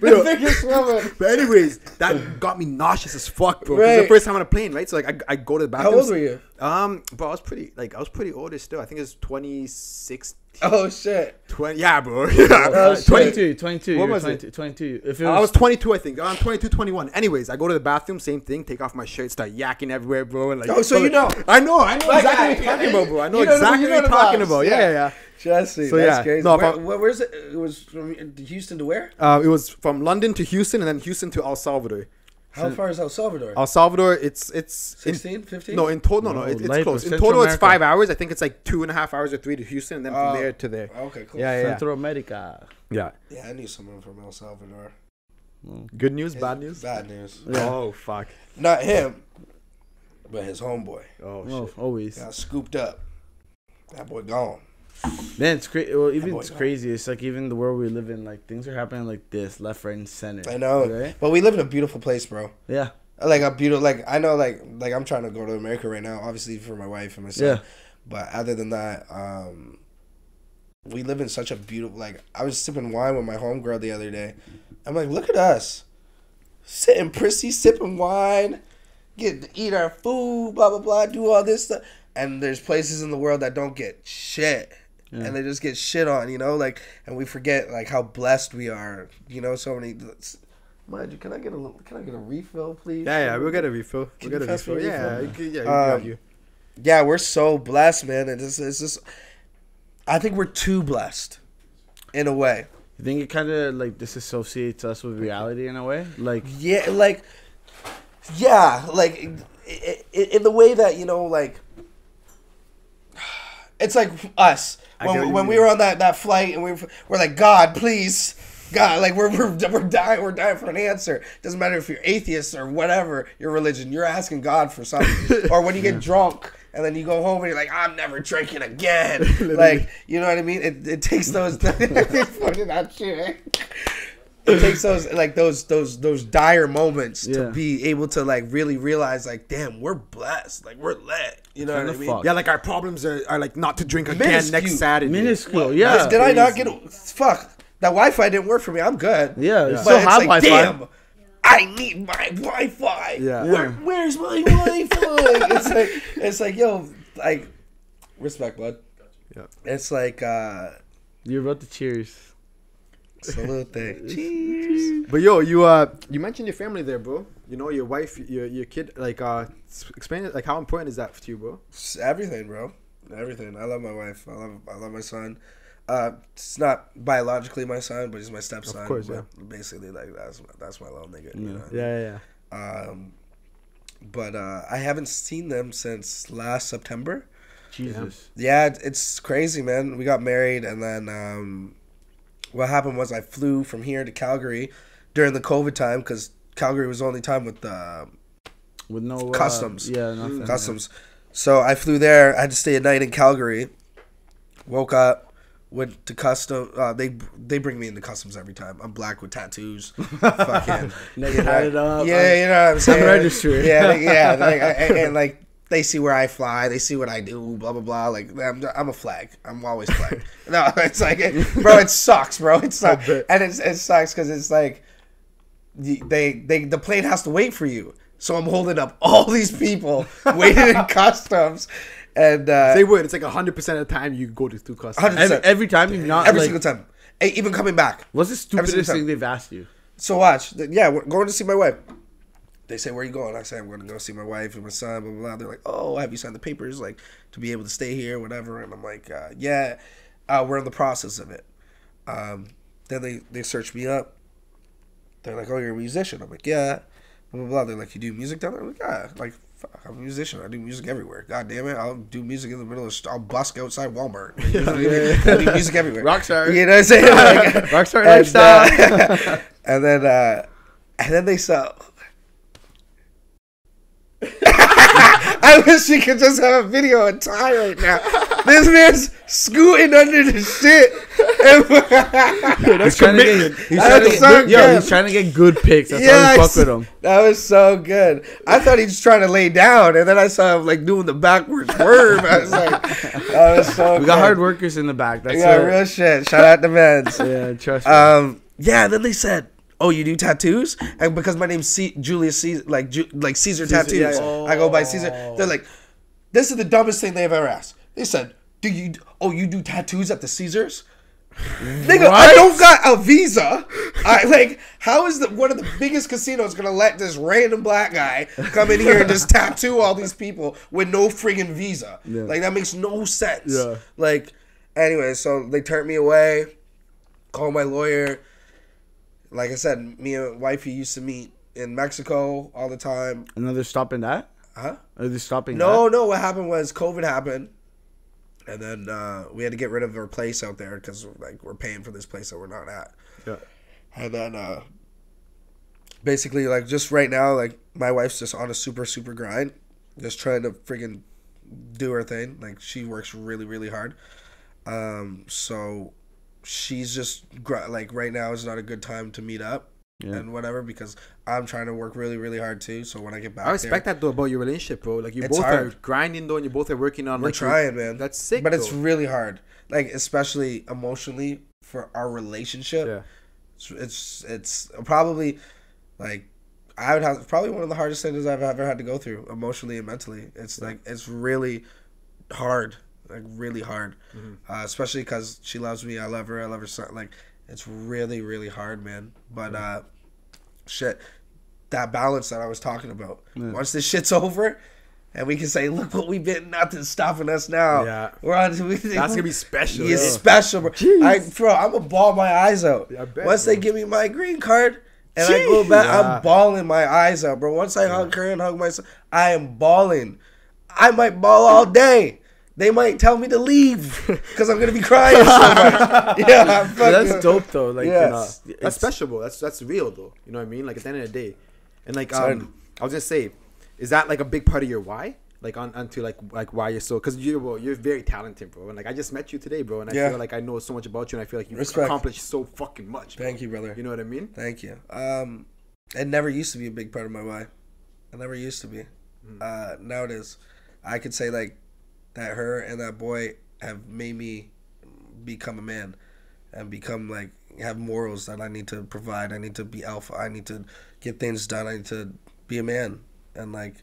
the biggest woman. but anyways, that got me nauseous as fuck, bro. 'cause It's Right. the first time on a plane, right? So like I, I go to the bathroom. How old were you? Um, bro, I was pretty like I was pretty older still. I think it's 26, Oh shit. 20. Yeah, bro. (laughs) Oh, shit. 22, 22. What you're was it? 22, 22. If it I was, was 22, I think. Around 22, 21. Anyways, I go to the bathroom, same thing. Take off my shirt, start yakking everywhere, bro. And like, Oh, so you know. I know, I know Like, exactly I- what you're talking about, bro. I know You know exactly you know what you're talking about. Yeah, yeah. yeah, yeah. Jesse, So, that's yeah. crazy. No, if Where, I- where- where's it? It was from Houston to where? Uh, it was from London to Houston, and then Houston to El Salvador. How far is El Salvador? El Salvador, it's it's in- 16, 15? no, in total, no, no, No, it, it's like close. In Central total, it's America. five hours. I think it's like two and a half hours or three to Houston, and then from Oh. there to there. Okay, cool. Yeah, yeah, yeah. Central America. yeah. Yeah, I knew someone from El Salvador. Good news, bad news. Bad news. Yeah. Oh fuck. Not him, but his homeboy Oh Oh, shit. always. got scooped up. That boy gone. Man, it's crazy. Well, even boy crazy. It's like even the world we live in, like things are happening like this, left, right, and center. I know, Right? but we live in a beautiful place, bro. Yeah. Like a beautiful, like I know, like like I'm trying to go to America right now, obviously for my wife and my son. Yeah. But other than that, um, we live in such a beautiful. Like I was sipping wine with my homegirl the other day. I'm like, look at us, sitting prissy, sipping wine, getting to eat our food, blah blah blah, do all this stuff. And there's places in the world that don't get shit. Yeah. And they just get shit on, you know, like, and we forget like how blessed we are, you know. So many. Mind you, can I get a little? Can I get a refill, please? Yeah, yeah. We'll get a refill. We'll get a me refill. a Yeah, you yeah. you Um, you. yeah, we're so blessed, man. And it's, it's just, I think we're too blessed, in a way. You think it kind of like disassociates us with reality in a way? Like, Yeah, like, yeah, like, in the way that you know, like, (sighs) it's like us I get what when, when we were on that, that flight and we were, we're like, God, please. God, like we're, we're we're dying, we're dying for an answer. Doesn't matter if you're atheist or whatever your religion. You're asking God for something. (laughs) or when you get drunk and then you go home and you're like, I'm never drinking again. (laughs) like, you know what I mean? It, it takes those. (laughs) Fucking that shit. It takes those like those those those dire moments Yeah. to be able to like really realize like, damn, we're blessed. Like we're lit. You know Kinda what I mean? fucked. Yeah, like our problems are, are like not to drink again Minuscule. next Saturday. minuscule. Yeah. Did I not crazy. get fuck? That Wi-Fi didn't work for me. I'm good. Yeah, you but still it's have like, Wi-Fi. damn, I need my Wi-Fi. Yeah. Where, where's my Wi-Fi? (laughs) it's like it's like yo, like respect, bud. Yeah. It's like uh You're about to cheers. Salute thing. (laughs) Cheers. But yo, you uh, you mentioned your family there, bro. You know your wife, your your kid. Like uh, explain it. Like how important is that to you, bro? It's everything, bro. Everything. I love my wife. I love I love my son. Uh, it's not biologically my son, but he's my stepson. Of course, but yeah. Basically, like that's that's my little nigga. You Yeah. know? Yeah, yeah. Um, but uh, I haven't seen them since last September. Jesus. Yeah, it's crazy, man. We got married, and then um, what happened was I flew from here to Calgary during the COVID time because Calgary was the only time with uh, With no uh, Customs. Yeah, nothing. customs. So I flew there. I had to stay a night in Calgary. Woke up, went to custom. Uh, they they bring me into customs every time. I'm black with tattoos. (laughs) Fucking They had up. yeah, you know what I'm saying. registered. Yeah, yeah, like, I- and, like they see where I fly, they see what I do, blah blah blah. Like I'm, I'm a flag. I'm always flag. (laughs) no, it's like, bro, it sucks, bro. It sucks, and it's, it sucks because it's like they they the plane has to wait for you. So I'm holding up all (laughs) these people waiting in (laughs) customs, and uh, They would. It's like hundred percent of the time you go to through customs. 100%. Every, every time you've not every like, single time, even coming back. What's the stupidest thing they've asked you? So watch. Yeah, we're going to see my wife. They say, "Where are you going?" I say, "I'm going to go see my wife and my son." Blah blah. blah. They're like, "Oh, have you signed the papers, like to be able to stay here, whatever?" And I'm like, uh, "Yeah, uh, we're in the process of it." Um, then they they search me up. They're like, "Oh, you're a musician." I'm like, "Yeah." Blah blah blah. They're like, "You do music down there?" I'm like, "Yeah." Like, fuck, I'm a musician. I do music everywhere. God damn it, I'll do music in the middle of. St- I'll busk outside Walmart. (laughs) You know I mean? (laughs) I do music everywhere. Rockstar. You know what I'm saying? (laughs) Like, Rockstar and, lifestyle. uh, and then uh, and then they saw. (laughs) I wish we could just have a video of Ty right now. This man's scooting under the shit. (laughs) He's trying to get, he's trying to That's get, so yo, he's trying to get good pics. That's Yeah, why I we fuck with him. That was so good. I thought he was trying to lay down, and then I saw him like doing the backwards worm. I was like, that was so. We got hard workers in the back. That's Yeah, it. real shit. Shout out to Men's. Yeah, trust me. Um, yeah. Then they said, "Oh, you do tattoos?" And because my name's C- Julius Caesar, like Ju- like Caesar, tattoos, yeah, yeah. I go by Caesar. They're like, "This is the dumbest thing they've ever asked." They said, "Do you? Oh, you do tattoos at the Caesars?" Nigga, I don't got a visa. I like. How is the one of the biggest casinos gonna let this random black guy come in here and just tattoo all these people with no friggin' visa? Yeah. Like that makes no sense. Yeah. Like, anyway, so they turned me away. Call my lawyer. Like I said, me and wifey used to meet in Mexico all the time. Another stop in that? Huh? Are they stopping No, that? no. What happened was COVID happened, and then uh, we had to get rid of our place out there because like we're paying for this place that we're not at. Yeah. And then uh, basically, like just right now, like my wife's just on a super super grind, just trying to freaking do her thing. Like she works really really hard. Um, so she's just gr- like right now is not a good time to meet up. Yeah. And whatever because I'm trying to work really really hard too. So when I get back, I respect there, that though about your relationship, bro. Like you both hard. are grinding though, and you both are working on. We're like, trying, man. That's sick. but it's really hard. Like especially emotionally for our relationship. yeah. It's, it's it's probably like I would have probably one of the hardest things I've ever had to go through emotionally and mentally. It's like it's really hard, like really hard, uh, especially because she loves me. I love her. I love her son. Like it's really really hard, man. But uh, shit, that balance that I was talking about. Once this shit's (laughs) over. And we can say, look what we've been. Nothing's stopping us now. Yeah. we're on. We, That's gonna be special. It's yeah. special, bro. I, bro, I'm gonna ball my eyes out. Yeah, bet, Once they give me my green card and I go back, Yeah. I'm bawling my eyes out, bro. Once I hug her and hug my son, I am bawling. I might ball all day. They might tell me to leave (laughs) because I'm gonna be crying so much. (laughs) Yeah, I'm that's fucking- dope though. Like, Yes. you know, That's special, bro. That's that's real though. You know what I mean? Like at the end of the day, and like um, I was gonna say, is that like a big part of your why? Like on onto like like why you're so because you're well, you're very talented, bro. And like I just met you today, bro, and I Yeah. feel like I know so much about you, and I feel like you've Respect. accomplished so fucking much. bro. Thank you, brother. You know what I mean? Thank you. Um, it never used to be a big part of my why. It never used to be. Uh, now it is. I could say like that her and that boy have made me become a man and become like have morals that I need to provide. I need to be alpha. I need to get things done. I need to be a man. And like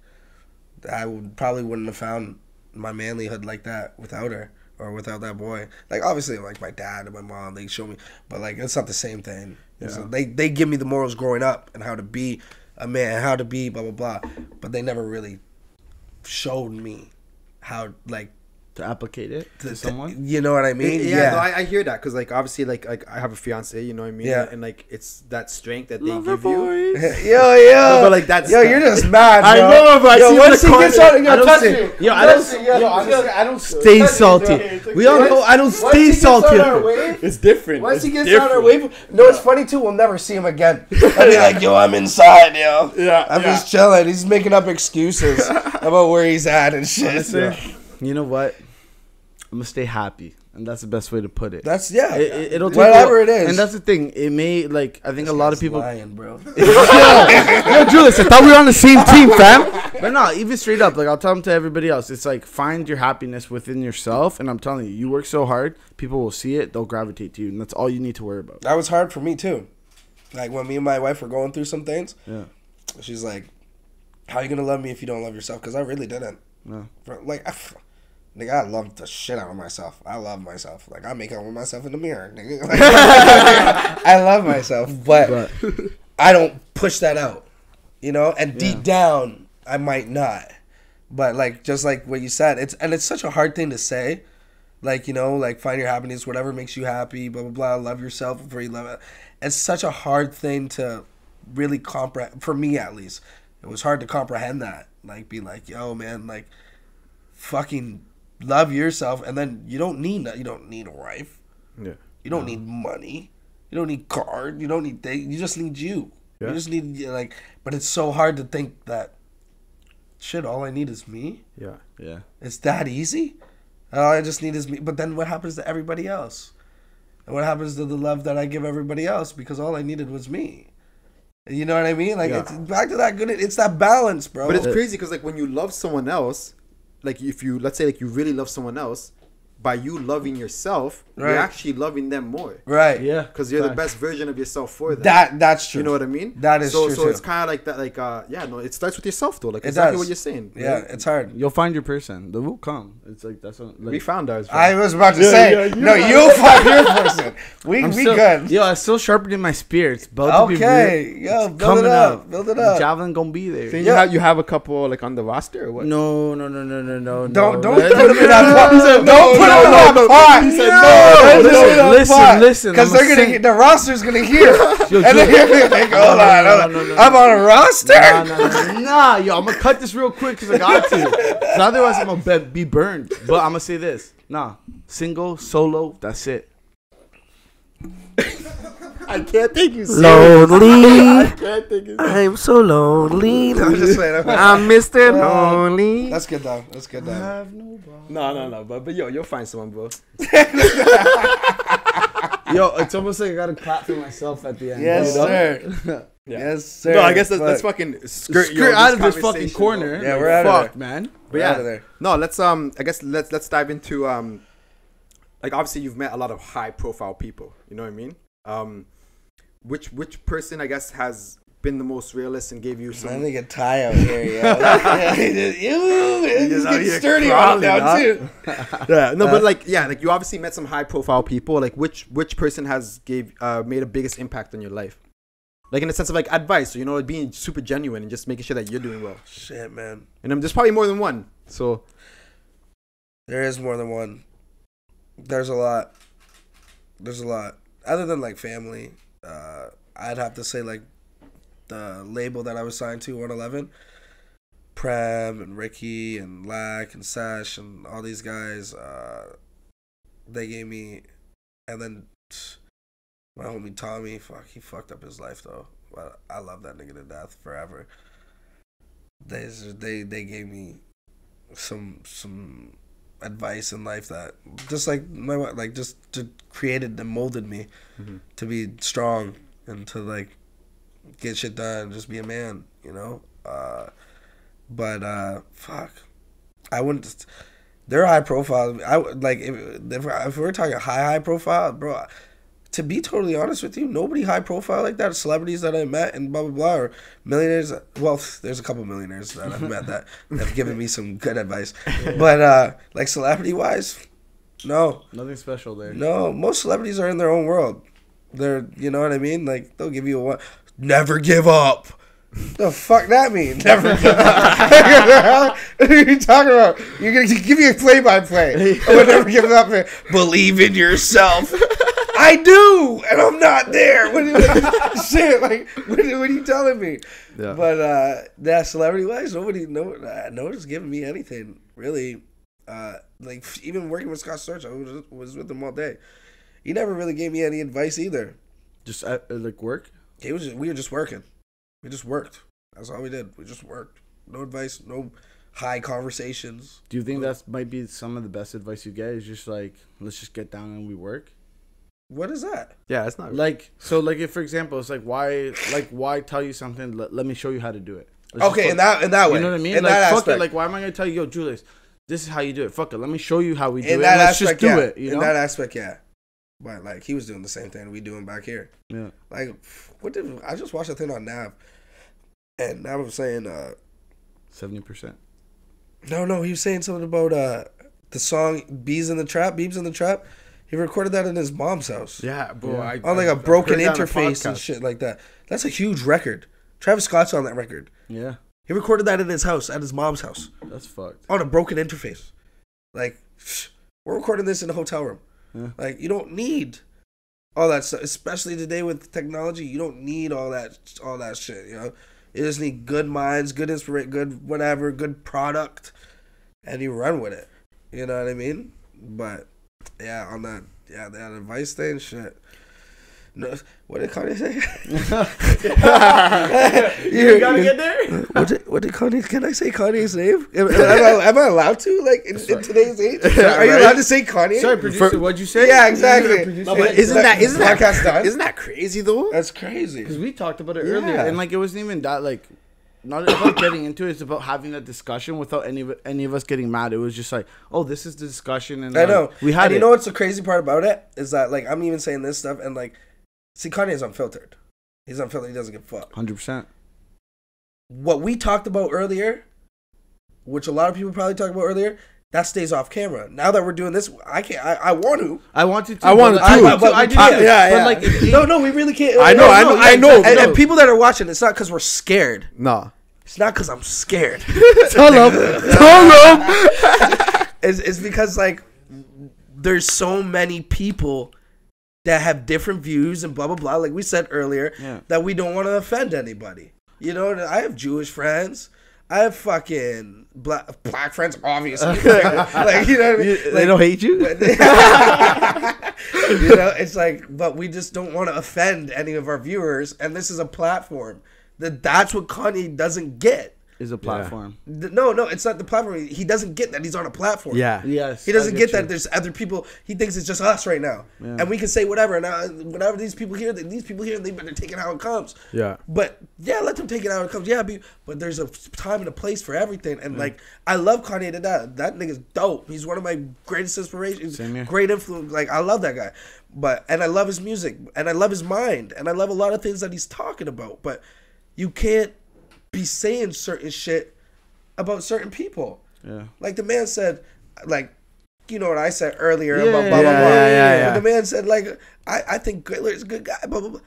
I would probably wouldn't have found my manlyhood like that without her or without that boy. Like obviously like my dad and my mom they show me but like it's not the same thing. Yeah. They they give me the morals growing up and how to be a man, how to be blah blah blah. But they never really showed me how like to applicate it to to- someone. You know what I mean? yeah, no, I, I hear that because like obviously like like I have a fiance, you know what I mean? Yeah. and like it's that strength that they give you. (laughs) yo, yo, but, like, that's yo, the- you're just mad. I know, but I yo, see once the he gets corner- on, yo, I don't touch see- me. Yo, I don't. yo, Yo, honestly, yo. I don't stay Touch me, salty. bro. We all know I don't once stay salty. wave, It's different. Once It's he gets different. on our wave, no, it's funny too. We'll never see him again. (laughs) I'll be like, yo, I'm inside, yo. Yeah, I'm just chilling. He's making up excuses (laughs) about where he's at and shit. Honestly, you know what? I'm gonna stay happy. and that's the best way to put it. That's yeah. It, it, it'll take whatever a- it is. and that's the thing. It may like I think a lot of people. lying, bro. (laughs) Yo, Julius, I thought we were on the same team, fam. But no, even straight up, like I'll tell them to everybody else. It's like find your happiness within yourself, and I'm telling you, you work so hard, people will see it, they'll gravitate to you, and that's all you need to worry about. that was hard for me too. Like when me and my wife were going through some things, Yeah, she's like, "How are you gonna love me if you don't love yourself?" Because I really didn't. no, For- Like, I, f- nigga, I love the shit out of myself. I love myself. Like I make out with myself in the mirror, nigga. (laughs) Like, I love myself, but, but I don't push that out. You know, and Yeah. deep down, I might not. But like, just like what you said, it's and it's such a hard thing to say. Like you know, like find your happiness, whatever makes you happy, blah blah blah. Love yourself before you love it. It's such a hard thing to really comprehend. For me, at least, it was hard to comprehend that. Like, be like, yo, man, like, fucking love yourself, and then you don't need you don't need a wife. Yeah. You don't need money. You don't need card. You don't need things. You just need you. Yeah. You just need like. But it's so hard to think that. Shit, all I need is me. Yeah. yeah, It's that easy. All I just need is me. But then what happens to everybody else? And what happens to the love that I give everybody else? Because all I needed was me. You know what I mean? Like Yeah. it's back to that good. It's that balance, bro. But it's crazy because like when you love someone else, like if you let's say like you really love someone else, by you loving yourself, Right. you're actually loving them more right. yeah. because you're the best version of yourself for them. That that's true. you know what I mean? That is so. true, so too. it's kind of like that. Like uh, yeah, no, it starts with yourself though. Like It exactly does. what you're saying. Yeah, right? it's hard. You'll find your person. They will come. It's like that's what. Like, we found ours. bro. I was about to Yeah, say, yeah, you no, know. you'll find your person. We I'm we still, good. Yo, I'm still sharpening my spirits. About to be Okay, real. yo, It's build it up, build it up. Javelin gonna be there. Think Yeah. you have you have a couple like on the roster or what? No, no, no, no, no, no. Don't don't put them in that (laughs) pot. Don't put no, them in that (laughs) no. He said, No, no, no. put them in that Listen, listen, Because they're gonna sing- get the roster's gonna hear, (laughs) Yo, and Joe- you're like, hold on, no, no, on. no, no, I'm on a roster. Nah, nah, nah, nah, yo, I'm gonna cut this real quick because I got to. otherwise, I'm gonna be, be burned. But I'm gonna say this: Nah, single, solo, that's it. (laughs) I can't take you. serious. Lonely. (laughs) I can't take you. I'm so lonely. (laughs) I'm just saying. I'm Mr. Lonely. That's good though. That's good though. No, no, no. But but yo, you'll find someone, bro. Yo, it's almost like I gotta clap for myself at the end. Yes, you know? sir. Yeah. Yes, sir. No, I guess let's, fucking skirt, Skirt yo, out of this fucking corner. Yeah, Like, we're outta fuck, there. man. But We're yeah, outta there. no, let's um, I guess let's let's dive into um, like obviously you've met a lot of high profile people. You know what I mean? Um, which which person I guess has been the most realist and gave you some? nigga Ty out here, yo. (laughs) you, just get here sturdy on it now huh? too. (laughs) yeah, no, Uh, but like yeah, like you obviously met some high profile people. Like which which person has gave uh made a biggest impact on your life? Like in the sense of like advice, you know, being super genuine and just making sure that you're doing well. Shit, man. And um, there's probably more than one. So There is more than one. There's a lot. There's a lot. Other than like family, uh, I'd have to say like the label that I was signed to, 111. Prem and Ricky and Lack and Sash and all these guys, uh, they gave me, and then my homie Tommy, fuck, he fucked up his life though. But I love that nigga to death forever. They they they gave me some some advice in life that just like my like just to created and molded me Mhm. to be strong and to like get shit done just be a man you know? Uh but uh fuck. I wouldn't they're high profile. I would like if, if, if we're talking high high profile bro to be totally honest with you, nobody high profile like that, celebrities that I met and blah blah blah, or millionaires. Well, there's a couple millionaires that I've met that (laughs) have given me some good advice, but uh, like celebrity wise, no, Nothing special there. no. Most celebrities are in their own world. They're, you know what I mean. Like they'll give you a one. Never give up. The fuck that mean? (laughs) Never give up. (laughs) what are you talking about? You're gonna give me a play by play. I would never give up. Believe in yourself. I do, and I'm not there. What, what, (laughs) shit, like, what, what are you telling me? Yeah. But uh, that celebrity wise, nobody, no, uh, no one's giving me anything really. Uh, like even working with Scott Storch, I was, was with him all day. He never really gave me any advice either. Just uh, like work. He was, just, we were just working. We just worked. That's all we did. We just worked. No advice. No high conversations. Do you think that might be some of the best advice you get? Is just like let's just get down and we work. What is that? Yeah, it's not. Like so, like if for example, it's like why, like why tell you something? Let, let me show you how to do it. Let's Okay, in that in that way. you know what I mean? In like that fuck aspect. it. Like why am I gonna tell you, yo, Julius? This is how you do it. Fuck it. Let me show you how we do in it. that Let's aspect, just do yeah. it. You in know? that aspect, yeah. But like he was doing the same thing we doing back here. yeah. Like, what did I just watched a thing on Nav, and Nav was saying, uh, Seventy percent. no, no, he was saying something about uh the song "Beibs in the Trap." Beibs in the Trap. He recorded that in his mom's house yeah, bro. Yeah. I, on like I- a I've broken heard on interface and shit like that. That's a huge record. Travis Scott's on that record. Yeah. He recorded that in his house, at his mom's house, That's fucked. on a broken interface. Like, (sniffs) we're recording this in a hotel room. Yeah. Like, you don't need all that stuff, especially today with technology. You don't need all that, all that shit. You know, you just need good minds, good inspiration, good whatever, good product, and you run with it. You know what I mean? But yeah, on that, yeah, that advice thing, shit. No, what did Kanye say? (laughs) you gotta get there. what did, what did Kanye? Can I say Kanye's name? Am, am I, am I allowed to? Like in, in today's age, (laughs) are you right? allowed to say Kanye? Sorry, producer. what'd you say? Yeah, exactly. No, but isn't that isn't that podcast done? isn't that crazy though? That's crazy. Because we talked about it Yeah. earlier, and like it wasn't even that like, not about getting into it. It's about having that discussion without any of any of us getting mad. It was just like, oh, this is the discussion, and I like, know. we had and it. you know what's the crazy part about it is that like I'm even saying this stuff and like, see, Kanye's unfiltered. He's unfiltered. He doesn't give a fuck. hundred percent. What we talked about earlier, which a lot of people probably talked about earlier, that stays off camera. Now that we're doing this, I can't. I, I want to. I wanted to. I want to. I, But- but, I we did can't. too. Yeah, But yeah. like, if, no, no, we really can't. I know, I know, I know. And, no. and people that are watching, it's not because we're scared. No. It's not because I'm scared. (laughs) Tell him. Tell him. (laughs) it's, it's because like there's so many people that have different views and blah blah blah. Like we said earlier, Yeah. that we don't want to offend anybody. You know, I have Jewish friends. I have fucking black black friends, obviously. (laughs) like you know, what I mean? they Like, don't hate you. you know, it's like, but we just don't want to offend any of our viewers, and this is a platform that that's what Kanye doesn't get. Is a platform. Th- No, no, it's not the platform. He doesn't get that he's on a platform. Yeah. Yes, He doesn't I get, that there's other people. He thinks it's just us right now, Yeah. and we can say whatever. Now, uh, whatever these people here, these people hear, they better take it how it comes. Yeah. But yeah, let them take it how it comes. Yeah, be, but there's a time and a place for everything. And like, I love Kanye to that. That nigga's dope. He's one of my greatest inspirations. Same here. Great influence. Like, I love that guy. But and I love his music, and I love his mind, and I love a lot of things that he's talking about. But you can't be saying certain shit about certain people. Yeah. Like the man said, like, you know what I said earlier Yeah, about blah blah yeah, blah. yeah, yeah, yeah. The man said like, I I think Hitler's a good guy. Blah blah blah.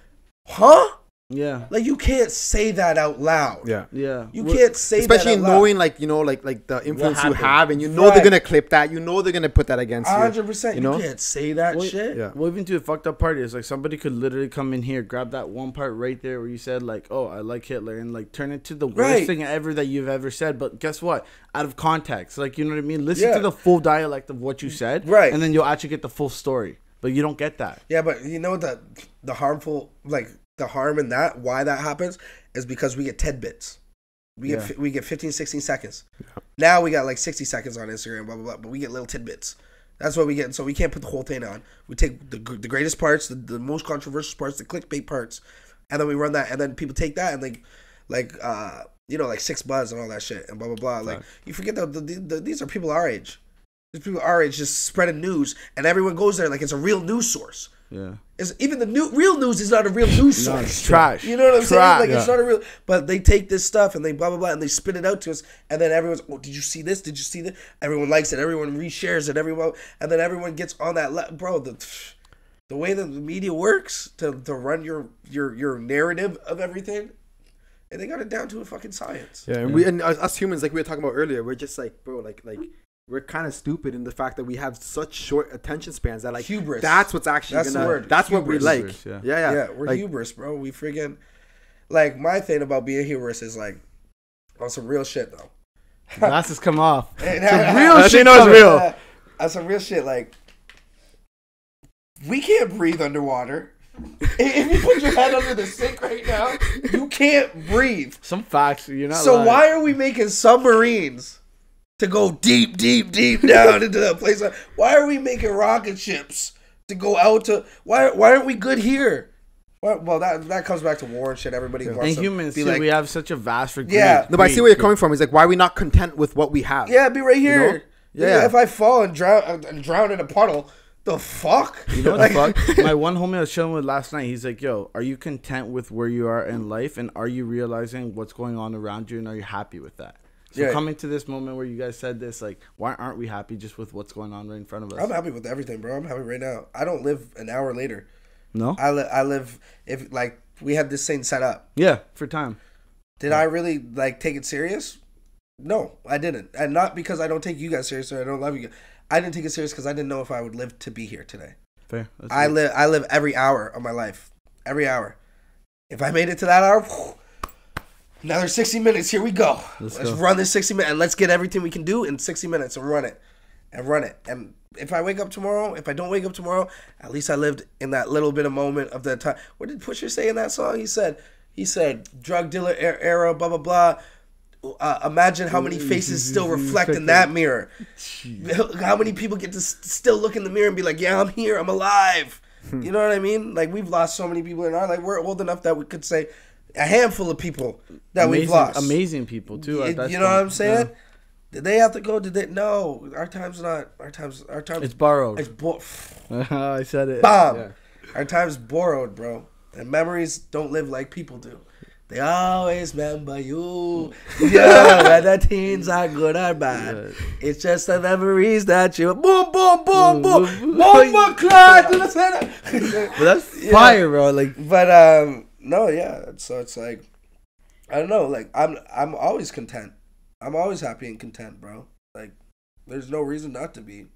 Huh? Yeah. Like you can't say that out loud. Yeah. Yeah. You can't say Especially that out loud. knowing like you know like like the influence you have and you know Right. they're gonna clip that you know they're gonna put that against you hundred percent. you You, know? can't say that Well, shit. yeah Well, even to the fucked up part is like somebody could literally come in here, grab that one part right there where you said like, "Oh, I like Hitler," and like turn it to the worst Right. thing ever that you've ever said. But guess what? Out of context, like you know what I mean. Listen Yeah. to the full dialect of what you said, Right. And then you'll actually get the full story. But you don't get that. Yeah, but you know the the harmful like the harm in that why that happens is because we get tidbits. We get Yeah. fi- we get 15 16 seconds. Now we got like 60 seconds on Instagram blah blah blah, but we get little tidbits. That's what we get. So we can't put the whole thing on. We take the, the greatest parts, the, the most controversial parts, the clickbait parts, and then we run that and then people take that and like like uh you know like six buzz and all that shit and blah blah blah. Like you forget that the, the, the, these are people our age. These people our age just spreading news and everyone goes there like it's a real news source. Yeah. Is even the new real news is not a real news (laughs) No, source. it's trash. You know what I'm saying? Trash. Like it's not a real. But they take this stuff and they blah blah blah and they spit it out to us, and then everyone's, oh, did you see this? Did you see that? Everyone likes it. Everyone reshares it. Everyone, and then everyone gets on that. Le- bro, the the way that the media works to to run your your your narrative of everything, and they got it down to a fucking science. yeah and we and us, us humans like we were talking about earlier we're just like bro like like we're kind of stupid in the fact that we have such short attention spans that like Hubris. that's what's actually That's the gonna word. that's what we Hubris. like Hubris, yeah. yeah yeah Yeah, we're Like, hubris, bro. We friggin' like my thing about being hubris is like on some real shit though. Glasses come off. (laughs) And Some I- real I shit think that was coming. real. Uh, on some real shit, like we can't breathe underwater. (laughs) if you put your head under the sink right now, you can't breathe. Some facts. You're not. So lying. why are we making submarines to go deep, deep, deep down into that place. Why are we making rocket ships to go out to? Why why aren't we good here? Well, well that that comes back to war and shit. Everybody wants And to humans be too. like, we have such a vast. Greed, Yeah. No, but I see where you're coming from. He's like, why are we not content with what we have? yeah, be right here. know? Yeah. Yeah. If I fall and drown and drown in a puddle, the fuck? You know what the fuck? (laughs) My one homie I was chilling with last night, he's like, "Yo, are you content with where you are in life, and are you realizing what's going on around you, and are you happy with that?" So Yeah. coming to this moment where you guys said this, like, why aren't we happy just with what's going on right in front of us? I'm happy with everything, bro. I'm happy right now. I don't live an hour later. no, I li- I live if like we had this thing set up. yeah, for time. Did I really like take it serious? No, I didn't, and not because I don't take you guys serious or I don't love you. guys. I didn't take it serious because I didn't know if I would live to be here today. Fair. That's I good. live I live every hour of my life, every hour. If I made it to that hour, another sixty minutes. Here we go. Let's Let's, go. run this sixty minutes and let's get everything we can do in sixty minutes and run it, and run it. And if I wake up tomorrow, if I don't wake up tomorrow, at least I lived in that little bit of moment of the time. What did Pusha say in that song? He said he said drug dealer er- era, blah blah blah. Uh, imagine how many faces (laughs) still reflect in that mirror. How many people get to still look in the mirror and be like, "Yeah, I'm here. I'm alive." You know what I mean? Like we've lost so many people in our life. We're old enough that we could say a handful of people that amazing, we've lost. amazing people too. You, you know what I'm saying? Did they have to go? Did they? No, our time's not. Our time's. Our time's. It's borrowed. It's bo- (laughs) I said it. bomb. Yeah. Our time's borrowed, bro. And memories don't live like people do. They always remember you. (laughs) Yeah, whether teens are good or bad. It's just the memories that you. Boom, boom, boom, boom. Boom, clad to the center. But that's (laughs) fire, bro. Like, But um, no, yeah. So it's like, I don't know. Like I'm, I'm always content. I'm always happy and content, bro. Like, there's no reason not to be.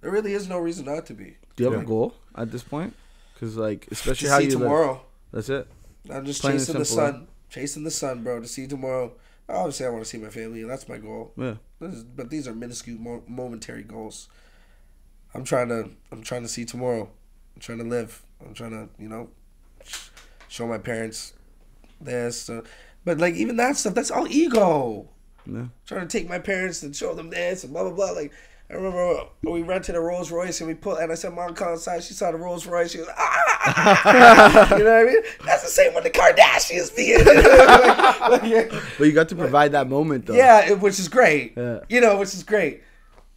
There really is no reason not to be. do you have Yeah. a goal at this point? Because like, To especially how see you live. tomorrow. That's it. I'm just Plain chasing the sun, chasing the sun, bro. To see tomorrow. Obviously, I want to see my family. and That's my goal. Yeah. This is, but these are minuscule, mo- momentary goals. I'm trying to. I'm trying to see tomorrow. I'm trying to live. I'm trying to, you know, show my parents this. Uh, but like even that stuff, that's all ego. Yeah. Trying to take my parents and show them this and blah blah blah. Like I remember we rented a Rolls Royce and we put and I said, "Mom, come outside." She saw the Rolls Royce. She was ah! (laughs) you know what I mean? That's the same with the Kardashians being. (laughs) like, like, yeah. But you got to provide that moment though. Yeah, it, which is great. Yeah. You know, which is great.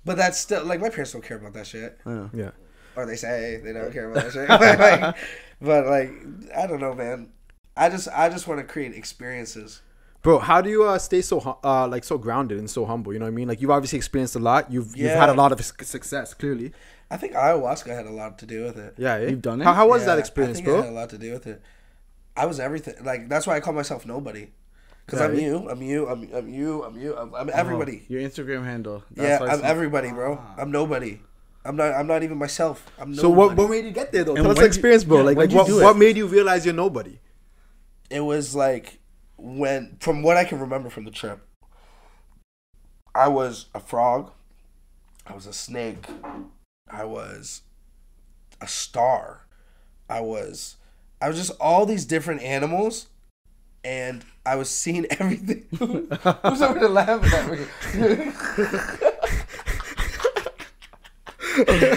But that's still like my parents don't care about that shit, Yeah. Yeah. or they say they don't care about that shit. (laughs) like, but like, I don't know, man. I just I just want to create experiences. Bro, how do you uh, stay so uh, like so grounded and so humble? You know what I mean? Like you've obviously experienced a lot. You've you've had a lot of success, clearly. I think ayahuasca had a lot to do with it. Yeah? You've done it? How, how was Yeah, that experience, I think It had a lot to do with it. I was everything. Like that's why I call myself nobody. Because Yeah, I'm you. I'm you. I'm I'm you. I'm you. I'm, I'm everybody. Your Instagram handle. yeah, I'm everybody, bro. I'm nobody. I'm not. I'm not even myself. I'm nobody. So what, what made you get there though? And Tell us the experience, bro. yeah, like, like what, what made you realize you're nobody? it was like when from what I can remember from the trip, I was a frog, I was a snake, I was a star, I was I was just all these different animals and I was seeing (laughs) everything. (laughs) Who's over there laughing at me? (laughs)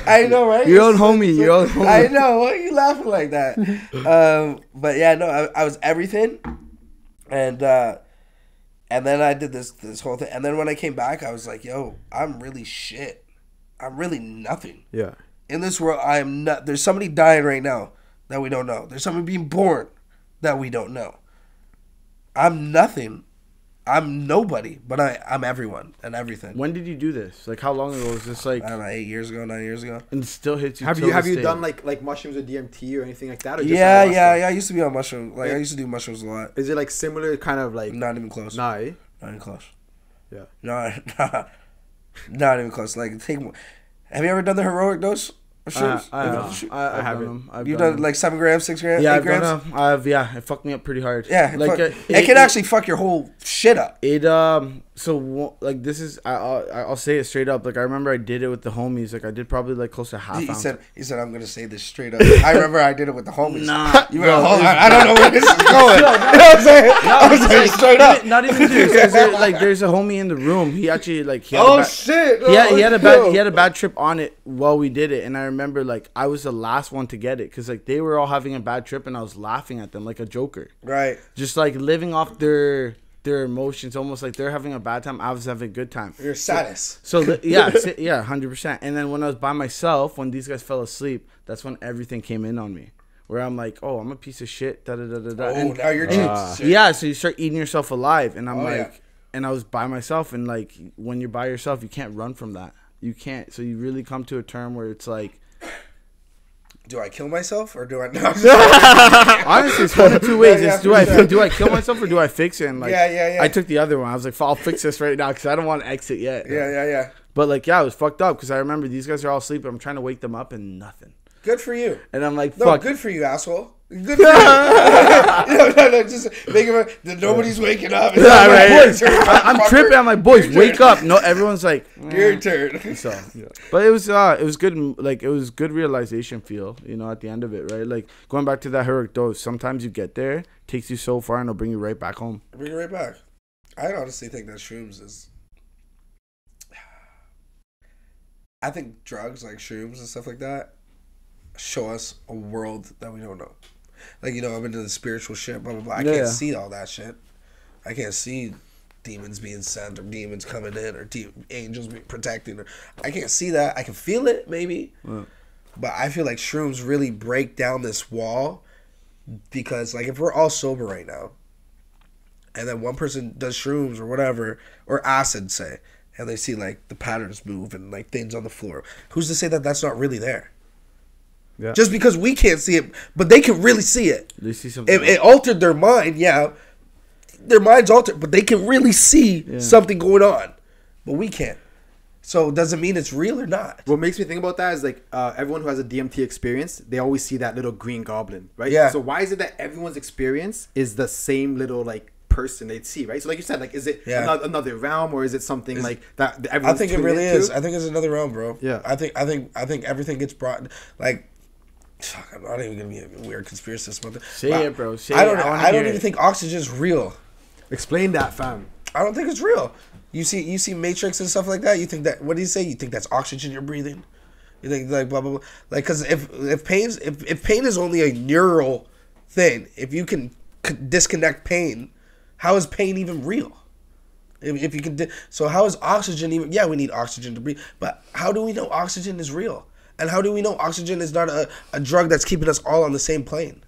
I know, right? Your own homie. Your own homie. I know. Why are you laughing like that? (laughs) um, but yeah, no, I, I was everything, and uh, and then I did this this whole thing, and then when I came back, I was like, "Yo, I'm really shit. I'm really nothing Yeah. in this world. I am not. There's somebody dying right now that we don't know. There's somebody being born that we don't know. I'm nothing. I'm nobody, but I I'm everyone and everything. When did you do this? Like, how long ago was this? Like, I don't know, eight years ago, nine years ago. and still hits you. Have you have you day. done like like mushrooms or DMT or anything like that? Or just Yeah, ayahuasca? yeah, yeah. I used to be on mushrooms. Like I used to do mushrooms a lot. Is it like similar kind of like Not even close. nah? eh? Not even close. Yeah. No, (laughs) not, not even close. Like take. Have you ever done the heroic dose Shrooms? I, I, Have you I, done? I, I've haven't. done them. I've You've done done like seven grams, six grams, yeah, eight I've done grams. them. I've yeah, it fucked me up pretty hard. Yeah, like fuck- uh, it, can actually fuck your whole shit up. It um so like this is I I'll, I'll say it straight up like I remember I did it with the homies like I did probably like close to half He, he ounce. said, "He said I'm gonna say this straight up." I remember I did it with the homies. Nah, you bro, went, hold on, I don't know where this is (laughs) going. (laughs) you know what I'm saying? I was like, straight up. Not even serious. 'cause there- like there's a homie in the room. He actually like he had Oh bad, shit! He had, he had a bad he had a bad trip on it while we did it, and I remember like I was the last one to get it because like they were all having a bad trip, and I was laughing at them like a joker, right. just like living off their their emotions, almost like they're having a bad time. I was having a good time. You're saddest. So li- (laughs) yeah, yeah, hundred percent. And then when I was by myself, when these guys fell asleep, that's when everything came in on me. Where I'm like, oh, I'm a piece of shit. Da da da da da. Oh, And- now you're cheap. Ah. yeah, so you start eating yourself alive, and I'm Oh, like, yeah. and I was by myself, and like when you're by yourself, you can't run from that. You can't. So you really come to a term where it's like, Do I kill myself or do I (laughs) (laughs) not? honestly, it's one of two ways. (laughs) Yeah, it's do I for sure. do I kill myself or do I fix it? And like, Yeah, yeah, yeah. I took the other one. I was like, I'll fix this right now because I don't want to exit yet. yeah, yeah, yeah. But like, yeah, I was fucked up because I remember these guys are all asleep. I'm trying to wake them up and nothing. Good for you. And I'm like, No, fuck. good for you, asshole. Good for you. (laughs) no, no, no, just make it. that Nobody's waking up. Yeah, right. I, I'm tripping. I'm like, boys, Your wake turn. up. No, everyone's like, (laughs) Your "Eh." turn. (laughs) so. But it was uh, it was good. Like it was good realization feel. You know, at the end of it, right? Like going back to that heroic dose. Sometimes you get there, takes you so far, and it'll bring you right back home. Bring you right back. I honestly think that shrooms is. (sighs) I think drugs like shrooms and stuff like that show us a world that we don't know. Like you know, I'm into the spiritual shit, blah blah blah. I Yeah. can't see all that shit. I can't see demons being sent or demons coming in or de- angels being protecting. Or, I can't see that. I can feel it maybe, but I feel like shrooms really break down this wall because like if we're all sober right now and then one person does shrooms or whatever or acid say and they see like the patterns move and like things on the floor who's to say that that's not really there Yeah. just because we can't see it but they can really see it They see something. it, it altered their mind yeah their mind's altered but they can really see Yeah. something going on but we can't so does it mean it's real or not What makes me think about that is like uh, everyone who has a DMT experience, they always see that little green goblin, right? Yeah. So why is it that everyone's experience is the same little like person they'd see, right? So like you said, like is it Yeah. another, another realm or is it something like that? that I think it really into? is. I think it's another realm, bro. Yeah. I think I think I think everything gets brought like. Fuck, I'm not even gonna be a weird conspiracist about this. Say But it, bro. Say I don't. it. I I, don't even it. think oxygen's real. Explain that, fam. I don't think it's real. You see, you see Matrix and stuff like that. You think that? What do you say? You think that's oxygen you're breathing? You think like blah blah blah. Like, cause if if pain's if if pain is only a neural thing, if you can c- disconnect pain, how is pain even real? If, if you can, di- so how is oxygen even? Yeah, we need oxygen to breathe, but how do we know oxygen is real? And how do we know oxygen is not a, a drug that's keeping us all on the same plane?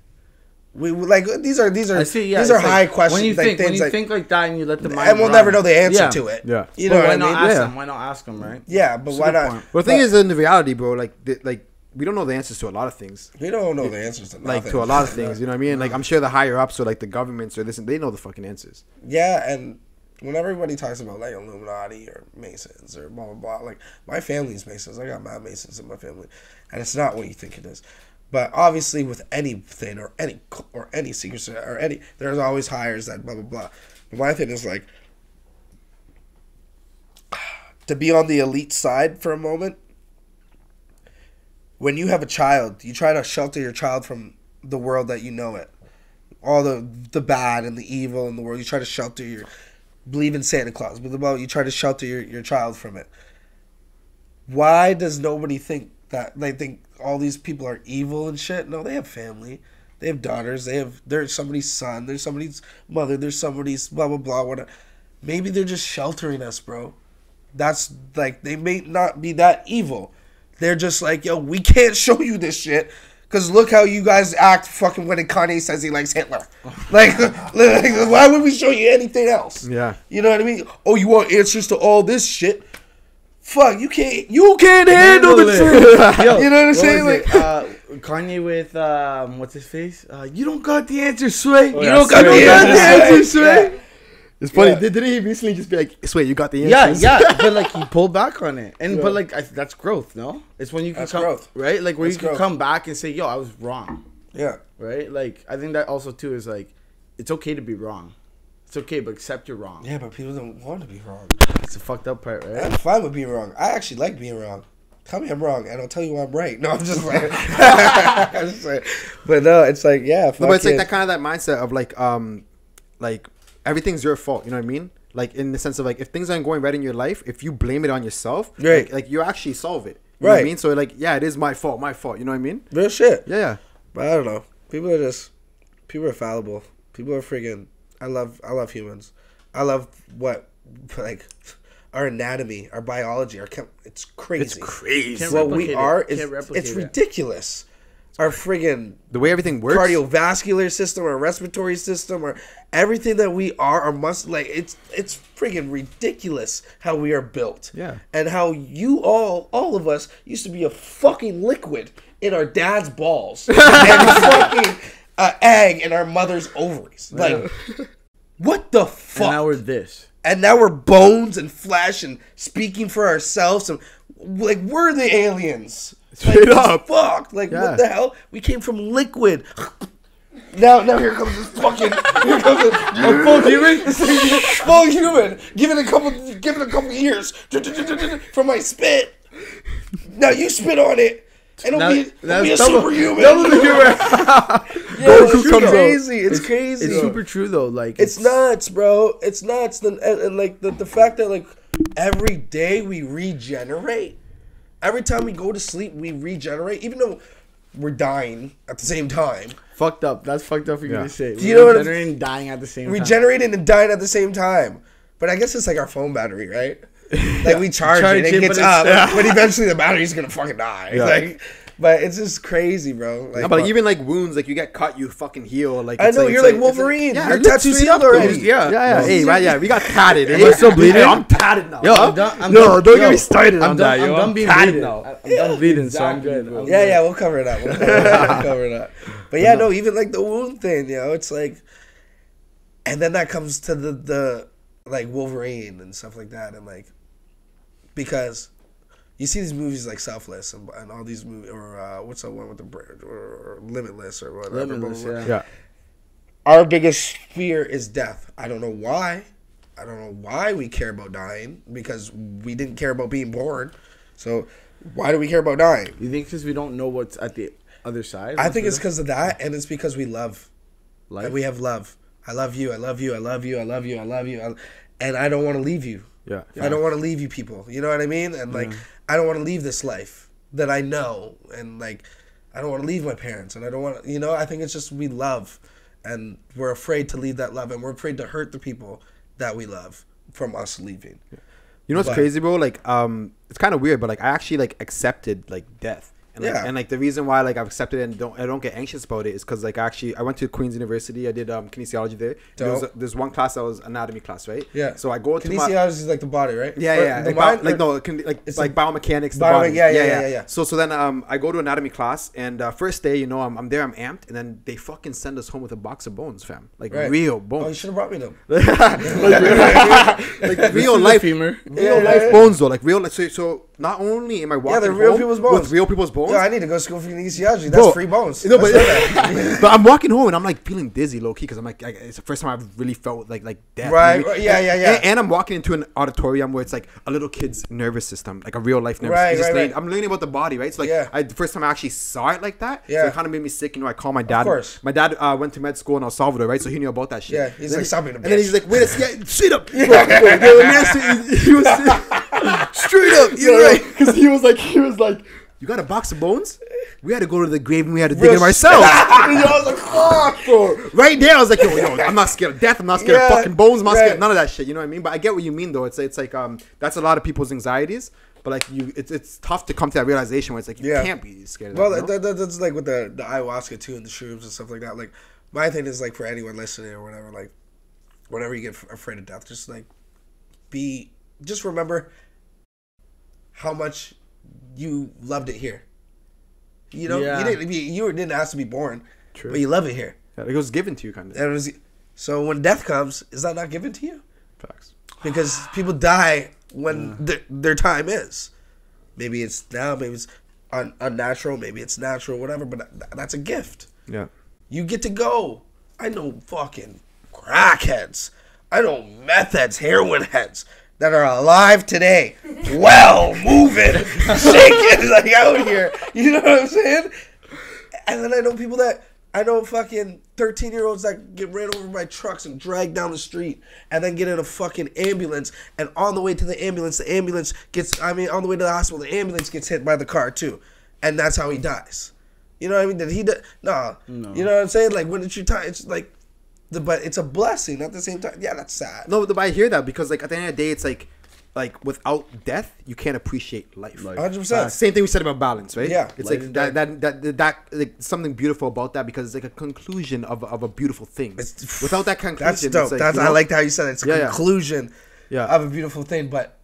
We, we like these are these are see. Yeah, these it's are like, high questions. When you like think when things you like- think like that and you let the mind and we'll run. never know the answer Yeah. to it. Yeah. you know why what I not mean? ask Yeah. them? Why not ask them? Right? Yeah, but That's why not? point. Well, the thing But is, in the reality, bro, like the, like we don't know the answers to a lot of things. we don't know the answers to Like to a lot of (laughs) things, you know what I mean? Like I'm sure the higher ups or like the governments or this, they know the fucking answers. Yeah, and when everybody talks about like Illuminati or Masons or blah blah blah, like my family's Masons. I got mad Masons in my family, and it's not what you think it is. But obviously, with anything or any or any secret or any, there's always hires that blah blah blah. But my thing is like to be on the elite side for a moment. When you have a child, you try to shelter your child from the world that you know it all the the bad and the evil in the world. You try to shelter your believe in Santa Claus, but about you try to shelter your, your child from it. Why does nobody think that they think all these people are evil and shit? No, they have family. They have daughters. They have they're somebody's son. There's somebody's mother. There's somebody's blah blah blah. Whatever. Maybe they're just sheltering us, bro. That's like they may not be that evil. They're just like, yo, we can't (laughs) show you this shit. Cause look how you guys act fucking when Kanye says he likes Hitler. (laughs) Like, like, why would we show you anything else? Yeah. You know what I mean? Oh, you want answers to all this shit? Fuck, you can't you can't handle the truth. (laughs) Yo, you know what I'm what saying? Like, uh, Kanye with um, what's his face? Uh, you don't got the answer, Sway. Oh, you yeah, don't got, Sway. you got the answer, Sway. It's funny. Yeah. Did, didn't he recently just be like, "Sweet, you got the Yeah, answers"? yeah, (laughs) but like he pulled back on it, and Yeah. but like I, that's growth, no? It's when you can That's come growth. right, like where That's you can growth. come back and say, "Yo, I was wrong," Yeah. right? Like I think that also too is like it's okay to be wrong. It's okay, but accept you're wrong. Yeah, but people don't want to be wrong. It's a fucked up part, right? I'm fine with being wrong. I actually like being wrong. Tell me I'm wrong, and I'll tell you I'm right. (laughs) No, I'm just like, (laughs) I'm just like but no, it's like yeah. No, but it's like that kind of that mindset of like, um, like everything's your fault. You know what I mean? Like in the sense of like, if things aren't going right in your life, if you blame it on yourself, Right. Like, like you actually solve it. You know what I mean? So like, yeah, it is my fault, my fault. You know what I mean? real shit. Yeah, yeah. But I don't know. People are just people are fallible. People are freaking. I love I love humans. I love what (laughs) like our anatomy, our biology, our chem. It's crazy. It's crazy. Can't what we are is Can't it's it. ridiculous. Our friggin' The way everything works. cardiovascular system, our respiratory system, or everything that we are, our muscle, like it's it's friggin' ridiculous how we are built. Yeah. and how you all, all of us, used to be a fucking liquid in our dad's balls and a (laughs) fucking uh, egg in our mother's ovaries. Like, what the fuck? And now we're this. and now we're bones and flesh and speaking for ourselves and like we're the aliens. Straight like, up. Fuck. Like Yeah. what the hell? We came from liquid. (laughs) Now, now here comes this fucking here comes a, a full (laughs) human, (laughs) full human. Give it a couple, give it a couple years from my spit. Now you spit on it, and it'll Now- be, it'll be a double- superhuman. double the human. Yeah, Goku it's comes crazy. It's, crazy. It's super true though. Like It's nuts, bro. It's nuts. And, and, and like the, the fact that like every day we regenerate. Every time we go to sleep, we regenerate, even though we're dying at the same time. fucked up. That's fucked up. for you Yeah. to say. Do you know what I'm- Regenerating, dying at the same time. Regenerating and dying at the same time. But I guess it's like our phone battery, right? (laughs) Like we charge, Charge it, it, it gets but up, (laughs) yeah. but eventually the battery's gonna fucking die. Yeah. Like, but it's just crazy, bro. Like, No, but like, even like wounds, like you get cut, you fucking heal. Like I it's know like, you're it's like it's Wolverine. yeah, you're tattooed easy up up, already. dude. Yeah, yeah. No, Hey, right, yeah, we got tatted. Am I still bleeding? Hey, (laughs) I'm tatted now. Yo. I'm done. I'm no, done, don't yo, get me started I'm on done. that. I'm done being tatted now. I'm done bleeding, so I'm good. I'm Yeah, good. yeah, we'll cover it up. We'll cover it up. We'll cover it up. (laughs) But yeah, no, even like the wound thing, you know, it's like, and then that comes to the the like Wolverine and stuff like that, and like because you see these movies like Selfless and, and all these movies, or uh, what's that one with the br- or, or Limitless or whatever. Limitless, blah, blah, blah. yeah. Yeah. Our biggest fear is death. I don't know why. I don't know why we care about dying because we didn't care about being born. So why do we care about dying? You think because we don't know what's at the other side? I think it's because of that, and it's because we love. Life? And we have love. I love you. I love you. I love you. I love you. I love you. I- And I don't want to leave you. Yeah. I don't want to leave you people. You know what I mean? And like, I don't want to leave this life that I know. And like, I don't want to leave my parents. And I don't want to, you know, I think it's just we love. And we're afraid to leave that love. And we're afraid to hurt the people that we love from us leaving. You know what's But- crazy, bro? Like, um, it's kind of weird, but like, I actually like accepted like death. And, like, Yeah. and like the reason why like I've accepted it and don't I don't get anxious about it is because like actually I went to Queen's University. I did um kinesiology there. There was there's one class that was anatomy class, right? Yeah. So I go to my Kinesiology is like the body, right? yeah, Or yeah, yeah. The Like, mind, like no, can, like It's like biomechanics. The Biome- body. yeah, yeah, yeah, yeah. So so then um I go to anatomy class and uh, first day you know I'm, I'm there I'm amped and then they fucking send us home with a box of bones, fam. Like Right. real bones. Oh, you should have brought me them. like real life femur. real Yeah, life yeah. bones though, like real. Like, so, so not only am I walking they're real home people's bones. with real people's bones, Yo, I need to go to school for kinesiology. That's Bro, free bones. No, but, Let's do that. but I'm walking home and I'm like feeling dizzy, low key, because I'm like, I, it's the first time I've really felt like like death. Right, you know right, yeah, yeah, yeah. And, and I'm walking into an auditorium where it's like a little kid's nervous system, like a real life nervous. Right, it's right, right. I'm learning about the body, right? So like, Yeah. I, the first time I actually saw it like that, so Yeah. it kind of made me sick. You know, I called my dad. Of course. My dad uh, went to med school in El Salvador, right? So he knew about that shit. Yeah, he's Then like, "Stop being a And then he's like, wait a second, (laughs) straight up. (laughs) Bro, bro, bro. He was (laughs) straight up. You're Because (laughs) he was like, he was like, you got a box of bones? We had to go to the grave and we had to dig it ourselves. (laughs) and yo, I was like, fuck, bro. Right there, I was like, yo, yo, I'm not scared of death. I'm not scared Yeah, of fucking bones. I'm not right. scared of none of that shit. You know what I mean? But I get what you mean, though. It's it's like um, that's a lot of people's anxieties. But like you, it's it's tough to come to that realization where it's like you Yeah. can't be scared of Well, that. you know? that, that, that's like with the, the ayahuasca too and the shrooms and stuff like that. Like, my thing is like for anyone listening or whatever, like, whenever you get afraid of death, just like be, just remember how much you loved it here. You know, Yeah. you didn't you, didn't ask to be born, True. but you love it here. Yeah, it was given to you, kind of. And it was, so when death comes, is that not given to you? Facts. because people die when their, their time is. Maybe it's now, maybe it's un- unnatural, maybe it's natural, whatever. But that, that's a gift. Yeah. You get to go. I know fucking crackheads. I know meth heads, heroin heads that are alive today, well, moving, (laughs) shaking, like out here. You know what I'm saying? And then I know people that I know fucking 13 year olds that get ran over by trucks and dragged down the street and then get in a fucking ambulance. And on the way to the ambulance, the ambulance gets, I mean, on the way to the hospital, the ambulance gets hit by the car too. And that's how he dies. You know what I mean? Did he, di- nah. No. You know what I'm saying? Like, when it's your time, it's like, the, but it's a blessing at the same time. Yeah, that's sad. No, but I hear that because like at the end of the day, it's like, like without death, you can't appreciate life. 100%. Same thing we said about balance, right? Yeah. it's Life like that, that, that, that, that, like something beautiful about that because it's like a conclusion of, of a beautiful thing. It's- Without that (sighs) conclusion, That's dope. It's like, that's you I know? like how you said it. it's a Yeah, yeah. conclusion Yeah. of a beautiful thing, but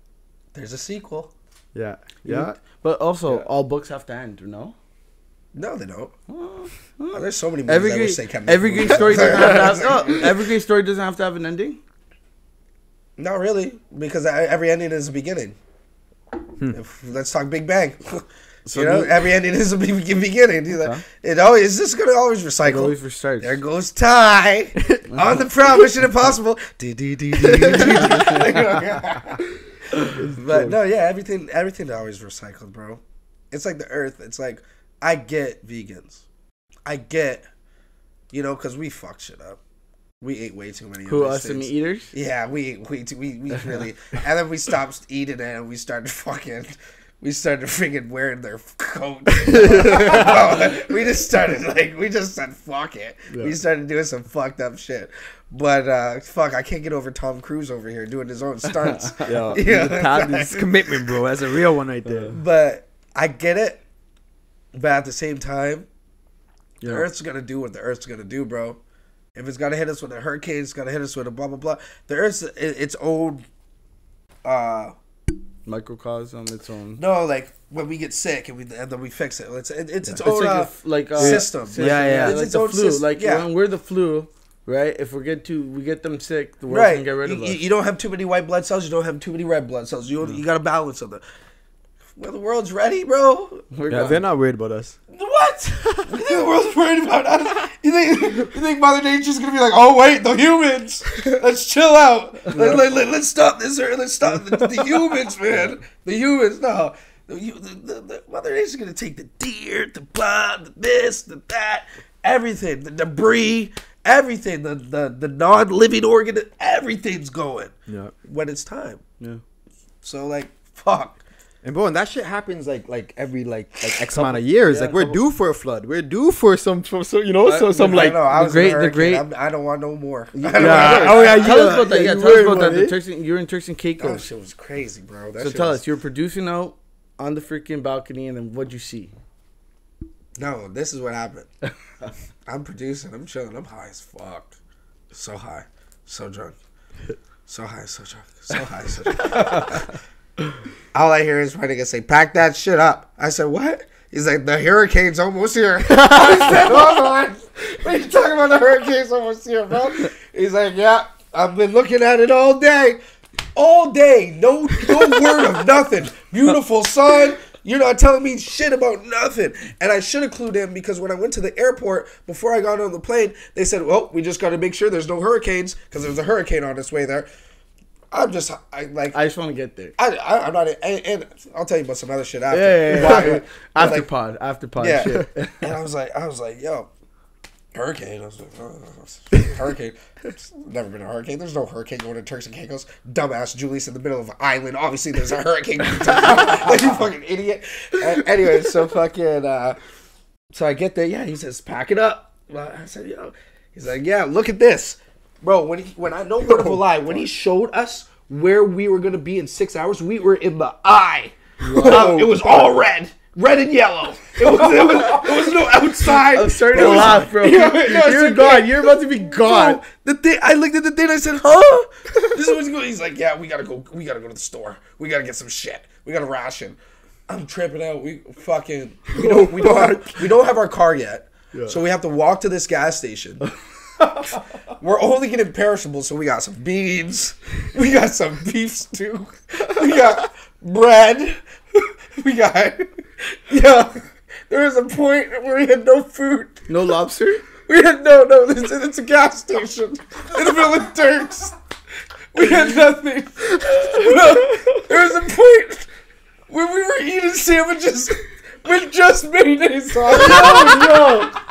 there's a sequel. Yeah, yeah. But also, all books have to end, you know? No, they don't. Oh, there's so many movies Every I great, wish they kept. every making. great story doesn't have to have, (laughs) oh, every great story doesn't have to have an ending. Not really, because every ending is a beginning. Hmm. If, let's talk Big Bang. (laughs) So you know, do- every ending is a beginning. You know, Okay. It always is this going to always It recycle. always restarts. There goes Ty (laughs) on the proud Mission Impossible. But no, yeah, everything everything always recycled, bro. It's like the Earth. It's like I get vegans, I get, you know, because we fuck shit up. We ate way too many. Who of these us the things. meat eaters? Yeah, we ate way too. We, we really, and then we stopped (laughs) eating it, and we started fucking. We started freaking wearing their coat. (laughs) (laughs) we just started like we just said fuck it. We started doing some fucked up shit. But uh fuck, I can't get over Tom Cruise over here doing his own stunts. Yeah, Yeah. That's commitment, bro. That's a real one right there. but I get it. But at the same time, the Earth's gonna do what the Earth's gonna do, bro. If it's gonna hit us with a hurricane, it's gonna hit us with a blah blah blah. The Earth's its own. Uh, Microcosm, its own. no, like when we get sick and we and then we fix it. It's it, it's its It's own like, a uh, f- like uh, system. Yeah, yeah. Like It's its the own flu. sys- like yeah. when we're the flu, right? If we get too, we get them sick, the world right. can get rid of you, us. you- don't have too many white blood cells. You don't have too many red blood cells. You you got to balance them. Well, the world's ready, bro. We're Yeah, gone. they're not worried about us. What? you (laughs) think (laughs) the world's worried about us? You think you think Mother Nature's gonna be like, oh wait, the humans? Let's chill out. Let, let, let, us stop this. Or let's stop the, the humans, man. The humans, no. The, the, the, the Mother Nature's gonna take the deer, the blood, the this, the that, everything, the debris, everything, the the, the non-living organ, everything's going Yeah. when it's time. Yeah. So like, fuck. And bro, and that shit happens like like every like like X amount of years. like we're due for a flood. We're due for some for so you know so some I like know, I the great- the great- I'm- I don't want no more. (laughs) I don't yeah. want Oh yeah, Tell us about that. yeah, Yeah, tell us about that. The? Turks and, you're in Turks and That Caicos. shit was crazy, bro. That So tell was- us, you're producing out on the freaking balcony, and then what'd you see? No, this is what happened. (laughs) I'm producing. I'm chilling. I'm high as fuck. So high. So drunk. So high. So drunk. So high. So drunk. (laughs) All I hear is nigga say, "Pack that shit up." I said, "What?" He's like, "The hurricane's almost here." (laughs) I said, "Hold on. Are you talking about? The hurricane's almost here, bro?" He's like, "Yeah, I've been looking at it all day." All day, no, no word of nothing. Beautiful sun. You're not telling me shit about nothing. And I should have clued in because when I went to the airport before I got on the plane, they said, "Well, we just got to make sure there's no hurricanes because there's a hurricane on its way there." I'm just, I like, I, I just want to get there. I I'm not, and, and I'll tell you about some other shit after. Yeah, yeah, yeah. (laughs) After like, pod, after pod yeah. shit. (laughs) and I was like, I was like, yo, hurricane. I was like, oh, (laughs) hurricane. It's never been a hurricane. There's no hurricane going to Turks and Caicos. Dumbass Julius in the middle of an island. Obviously, there's a hurricane. going to Turks and Caicos. like you fucking idiot. Uh, anyway, so fucking. Uh, so I get there. Yeah, he says, pack it up. Well, I said, yo. He's like, yeah, look at this, bro. When he, when I know word of a lie, when he showed us where we were gonna be in six hours, we were in the eye. Uh, it was all red, red and yellow. It was, it was, it was no outside. I'm starting to laugh, bro. (laughs) Yeah, no, You're gone. You're about to be gone. Bro, the thing I looked at the thing. I said, "Huh? (laughs) This is what's going." He's like, "Yeah, we gotta go. We gotta go to the store. We gotta get some shit. We gotta ration." I'm tripping out. We fucking we don't we don't have, (laughs) we don't have our car yet, so we have to walk to this gas station. We're only getting perishables, so we got some beans, we got some beef stew, we got bread, we got yeah. There was a point where we had no food. No lobster? We had no, no. It's, it's a gas station in the middle of Turks. We had nothing. there was a point where we were eating sandwiches with just made mayonnaise on. it.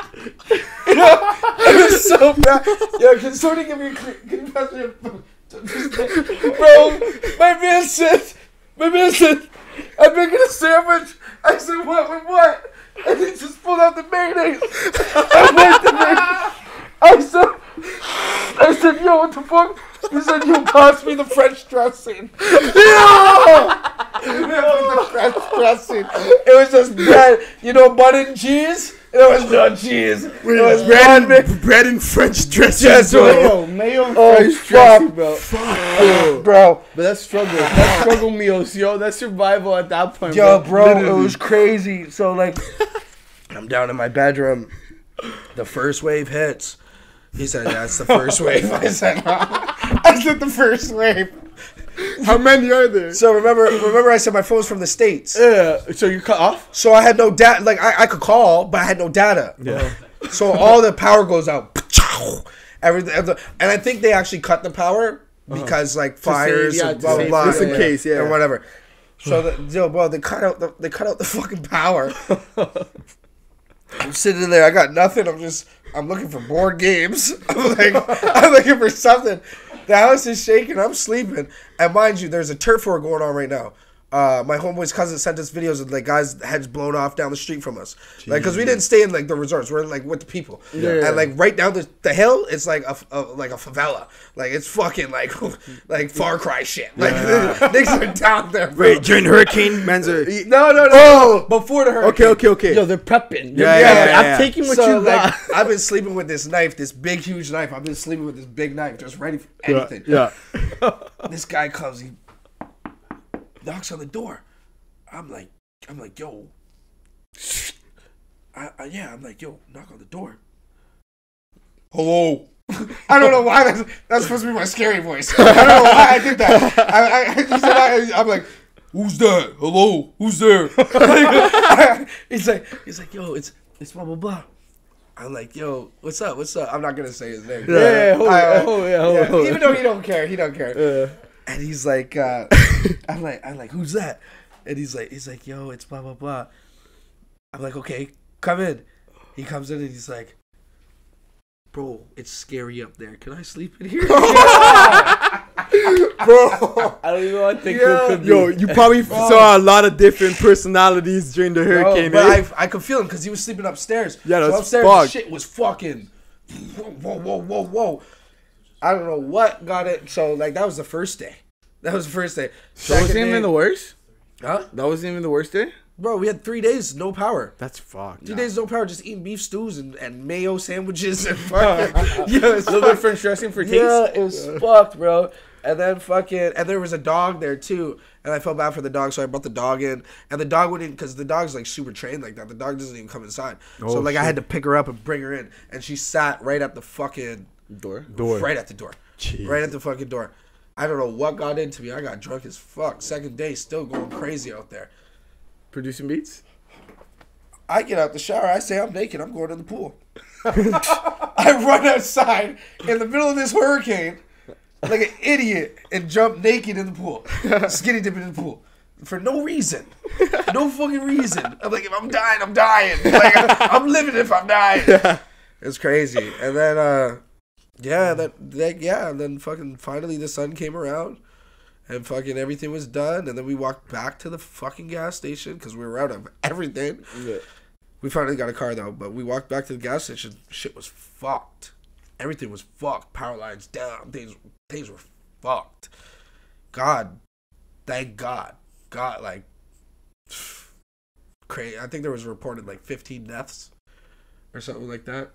It was so bad. Yo, can somebody give me a cle- can you pass me a (laughs) Bro, my man said, my man said, I'm making a sandwich. I said, what, with what? And he just pulled out the mayonnaise. (laughs) I went to mayonnaise. I said, I said, yo, what the fuck? He said, you pass me the French dressing. Yeah! the French dressing. It was just bread, you know, butter and cheese. It was no cheese. It was bread, and, bread and French dressing. Yes, bro. bro. mayo and Oh, French fuck. dressing, bro. Fuck, bro. But that's struggle. That's struggle meals, yo. That's survival at that point, Yo, bro. bro, it was crazy. So like, (laughs) I'm down in my bedroom. The first wave hits. He said, "That's the first (laughs) wave." I said, (laughs) "I said the first wave." How many are there? So remember, remember, I said my phone's from the states. Yeah. So you cut off? So I had no data. Like I, I could call, but I had no data. Yeah. So all the power goes out. (laughs) Everything, and I think they actually cut the power uh-huh. because like fires yeah, and to blah blah blah. Just in case, yeah. or whatever. So the, (sighs) yo, bro, they cut out the they cut out the fucking power. I'm sitting in there. I got nothing. I'm just I'm looking for board games. (laughs) I'm like I'm looking for something. The house is shaking. I'm sleeping, and mind you, there's a turf war going on right now. Uh, my homeboy's cousin sent us videos of like guys' heads blown off down the street from us, like because we didn't stay in like the resorts. We're like with the people, Yeah. and like right down the, the hill, it's like a, f- a- like a favela. Like it's fucking like (laughs) like Far Cry shit. Like (laughs) niggas are down there. Bro. Wait, during hurricane, man's are. (laughs) no, no, no. Before the hurricane. Okay, okay, okay. Yo, they're prepping. Yeah, They're- yeah, yeah, I'm taking what so you like got. I've been sleeping with this knife, this big huge knife. I've been sleeping with this big knife, just ready for anything. Yeah. This guy comes, he knocks on the door. I'm like, I'm like, yo. I, I, yeah, I'm like, yo, knock on the door. Hello. (laughs) I don't know why that's, that's supposed to be my scary voice. I don't know why I did that. I, I, I, he said I, I'm like, who's that? Hello, who's there? (laughs) he's like, he's like, yo, it's it's blah blah blah. I'm like, yo, what's up? What's up? I'm not gonna say his name. Yeah, yeah, hold I- it, hold it, hold yeah, hold. Even though he don't care, he don't care. Yeah. And he's like, uh, (laughs) I'm like, I'm like, who's that? And he's like, he's like, yo, it's blah blah blah. I'm like, okay, come in. He comes in and he's like, bro, it's scary up there. Can I sleep in here? (laughs) (laughs) bro. I don't even want to think Yeah. who could be. Yo, you probably saw a lot of different personalities during the hurricane. Bro, eh? I, I could feel him because he was sleeping upstairs. Yeah, so that's upstairs, fucked. shit was fucking. (sniffs) Whoa, whoa, whoa, whoa, whoa. I don't know what got it. So like that was the first day. That was the first day. So that wasn't even the worst. Huh? That wasn't even the worst day. Bro, we had three days no power. That's fucked. Three days no power, just eating beef stews and, and mayo sandwiches and (laughs) fucking yeah, it's A little bit French dressing for taste. yeah, it was fucked, bro. And then fucking, and there was a dog there too, and I felt bad for the dog, so I brought the dog in, and the dog wouldn't, because the dog's like super trained like that. The dog doesn't even come inside, so Oh, like I had to pick her up and bring her in, and she sat right at the fucking Door. Door. right at the door, Jeez. right at the fucking door. I don't know what got into me. I got drunk as fuck. Second day, still going crazy out there. Producing beats. I get out the shower. I say I'm naked. I'm going to the pool. (laughs) I run outside in the middle of this hurricane like an idiot and jump naked in the pool, (laughs) skinny dipping in the pool for no reason, no fucking reason. I'm like, if I'm dying, I'm dying. Like I'm living if I'm dying. (laughs) It's crazy. And then, uh, yeah, that, that yeah, and then fucking finally the sun came around. And fucking everything was done, and then we walked back to the fucking gas station because we were out of everything. Yeah. We finally got a car though, but we walked back to the gas station. Shit was fucked. Everything was fucked. Power lines down. Things things were fucked. God, thank God. God, like (sighs) crazy. I think there was reported like 15 deaths or something like that.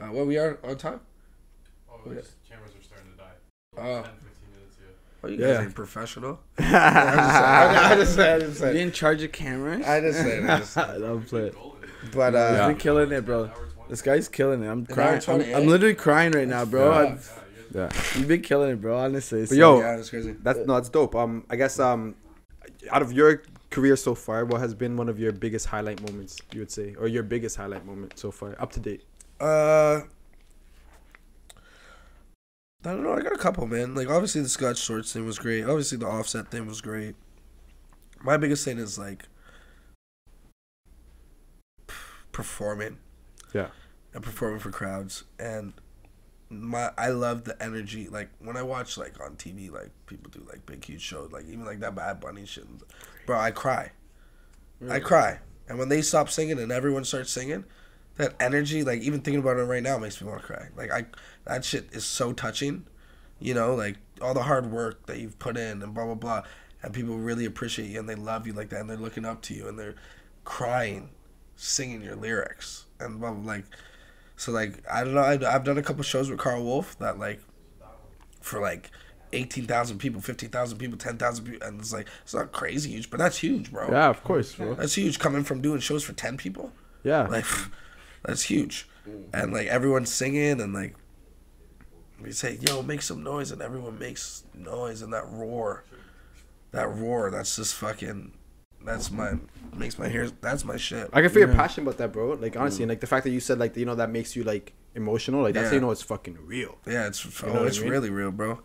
Uh, what we are on time? Oh, Yeah. his cameras are starting to die. Oh. 10, 15 minutes, yeah. Oh, you Yeah. guys ain't professional. (laughs) I just say, I just You say, in charge of cameras? I just say, I just say. (laughs) (laughs) Don't play it. Golden. But uh, Yeah. You're killing it, bro. Hour 20. This guy's killing it. I'm An crying. I'm, R28? I'm literally crying right now, bro. Yeah. Yeah. You've been killing it, bro. Honestly. It's But yo, yeah, that's crazy. That's no, that's dope. Um, I guess um, out of your career so far, what has been one of your biggest highlight moments? You would say, or your biggest highlight moment so far, up to date? Uh, I don't know. I got a couple, man. Like obviously the Scott Storch thing was great. Obviously the Offset thing was great. My biggest thing is like performing. Yeah. And performing for crowds and my I love the energy. Like when I watch like on TV, like people do like big huge shows, like even like that Bad Bunny shit, bro. I cry. I cry. And when they stop singing and everyone starts singing, that energy, like even thinking about it right now, makes me want to cry. Like I, that shit is so touching. You know, like all the hard work that you've put in and blah blah blah, and people really appreciate you and they love you like that and they're looking up to you and they're crying, singing your lyrics and blah blah like. So like I don't know. I've, I've done a couple shows with Carl Wolf that like, for like. 18,000 people, 15,000 people, 10,000 people, and it's like, it's not crazy huge, but that's huge, bro. Yeah, of course, bro. That's huge coming from doing shows for 10 people. Yeah, Like, that's huge. And like everyone's singing and like, we say, yo, make some noise, and everyone makes noise, and that roar, that roar, that's just fucking, that's my, makes my hair, that's my shit. I can feel your passion about that, bro. Like mm. honestly, and like the fact that you said like you know that makes you like emotional, like that's Yeah. how you know it's fucking real. Yeah, it's, know oh, what I it's mean? really real, bro.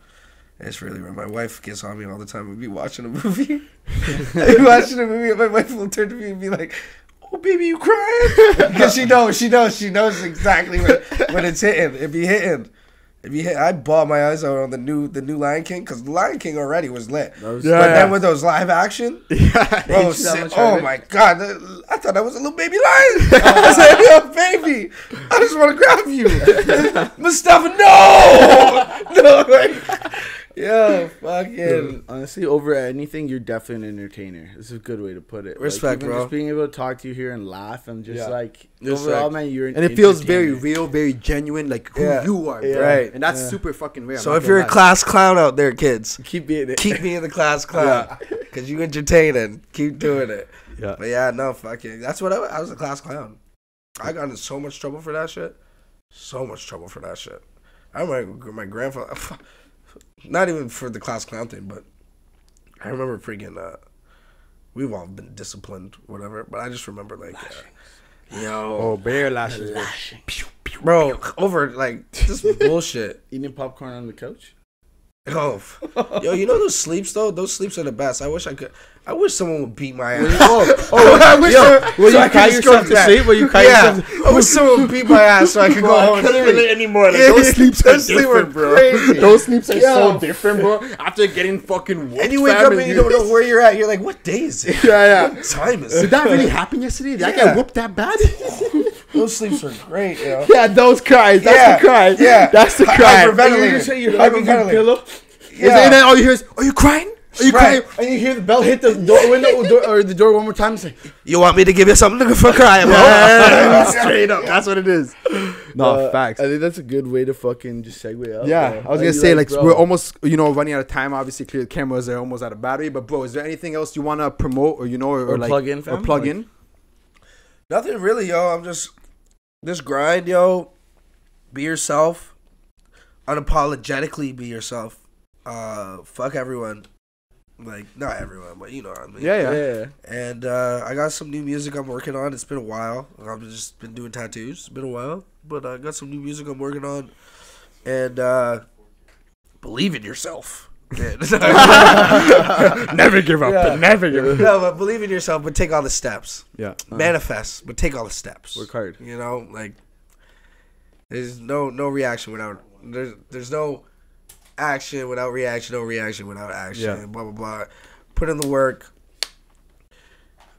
It's really real. My wife gets on me all the time. We'd be watching a movie. (laughs) I'd be watching a movie, and my wife will turn to me and be like, "Oh, baby, you crying?" (laughs) Because she knows, she knows, she knows exactly when, when it's hitting. It be hitting. It you hit. I bought my eyes out on the new, the new Lion King because Lion King already was lit. was- but Yeah, then with those live action, (laughs) Yeah, bro, (laughs) you see that si- much oh my god, I thought that was a little baby lion. (laughs) I said, "Yo, baby, I just want to grab you, Mustafa. No, no, like, yo, fucking." Honestly, over anything, you're definitely an entertainer. This is a good way to put it. Like, Respect, even bro. Just being able to talk to you here and laugh and just Yeah. like Respect. overall, man, you're an and it feels very real, very genuine, like who Yeah. you are, bro. Yeah. Right. And that's Yeah. super fucking rare. So if you're a class clown out there, kids, Keep being it. keep being the class (laughs) clown because you entertaining. Keep doing it. yeah, But yeah, no, fucking. That's what I, I was a class clown. I got in so much trouble for that shit. So much trouble for that shit. I remember my grandfather, (laughs) not even for the class clown thing, but I remember freaking, uh, we've all been disciplined, whatever, but I just remember like, uh, yo, oh, bear lashes, bro. bro, over like just (laughs) bullshit. Eating popcorn on the couch. Oh, yo, you know those sleeps though? Those sleeps are the best. I wish I could. I wish someone would beat my ass. oh, (laughs) oh, I wish yo, someone- will so you I cry yourself to sleep? Will you cry yeah, yourself? I wish someone would beat my ass so I could go home and sleep. anymore. Like, (laughs) Yeah, those sleeps are different, bro. crazy. Those sleeps are Yo. so different, bro. After getting fucking whooped, And you wake up and you don't know where you're at. You're like, what day is it? (laughs) Yeah, yeah. What time is Did it? that really happen yesterday? Did I get whooped that bad? Those sleeps are great, yo. (laughs) yeah, those cries. That's Yeah, the cry. yeah. that's the Hy- cry. hyperventilating. You just say you have a Hyperventilating. pillow. Yeah. And then all you hear is, "Are you crying? Are you Right. crying?" And you hear the bell hit the door window door, or the door one more time. It's like, You want me to give you something to for crying about? Yeah, (laughs) straight up. That's what it is. No uh, facts. I think that's a good way to fucking just segue up. Yeah, bro. I was gonna say like bro, we're almost you know running out of time. Obviously, clear the cameras are almost out of battery. But bro, is there anything else you wanna promote or you know or, Or like plug in, or plug Like- in? Nothing really, yo. I'm just this grind, yo. Be yourself. Unapologetically be yourself. Uh, fuck everyone. Like not everyone, but you know what I mean. Yeah, yeah. yeah. And uh, I got some new music I'm working on. It's been a while. I've just been doing tattoos. It's been a while, but I got some new music I'm working on. And uh, believe in yourself. (laughs) (laughs) never give up. Yeah. Never give up. no, but believe in yourself, but take all the steps. Yeah. Manifest, but take all the steps. Work hard. You know, like there's no no reaction without there's there's no action without reaction, no reaction without action. Yeah. Blah blah blah. Put in the work.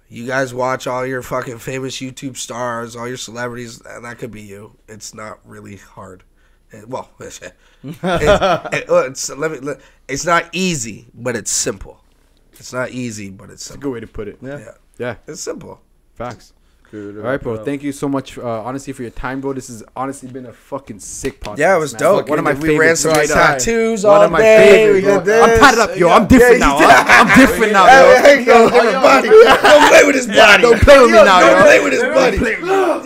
You guys watch all your fucking famous YouTube stars, all your celebrities, and that could be you. It's not really hard. Eh, Well, it's, (laughs) it- it's let me. Let, it's not easy, but it's simple. It's not easy, but it's It's a good way to put it. Yeah. Yeah, Yeah. it's simple. Facts. Good. All right, bro. Thank you so much, uh, honestly, for your time, bro. This has honestly been a fucking sick podcast. Yeah, it was man. dope. One of my we ran some right now. tattoos One all of my day. favorites, we bro. got this. I'm tatted up, yo. I'm different Yeah, now. you huh? I'm different now, Hey, yo. hey, yo, different body. Don't play with his body. Don't play with me Yo, now, Don't yo. play with his body.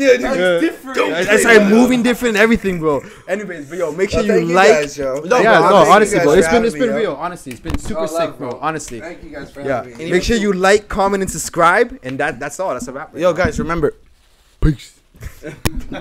Yeah, dude. different. I, I started moving different and everything, bro. Anyways, but yo, make sure you like. No, yeah, no, honestly, bro, it's been it's been real. Honestly, it's been super Oh, sick, bro. bro. Honestly. Thank you guys for having me. make sure you like, comment, and subscribe, and that that's all. That's a wrap. Yo, guys, remember, peace. (laughs)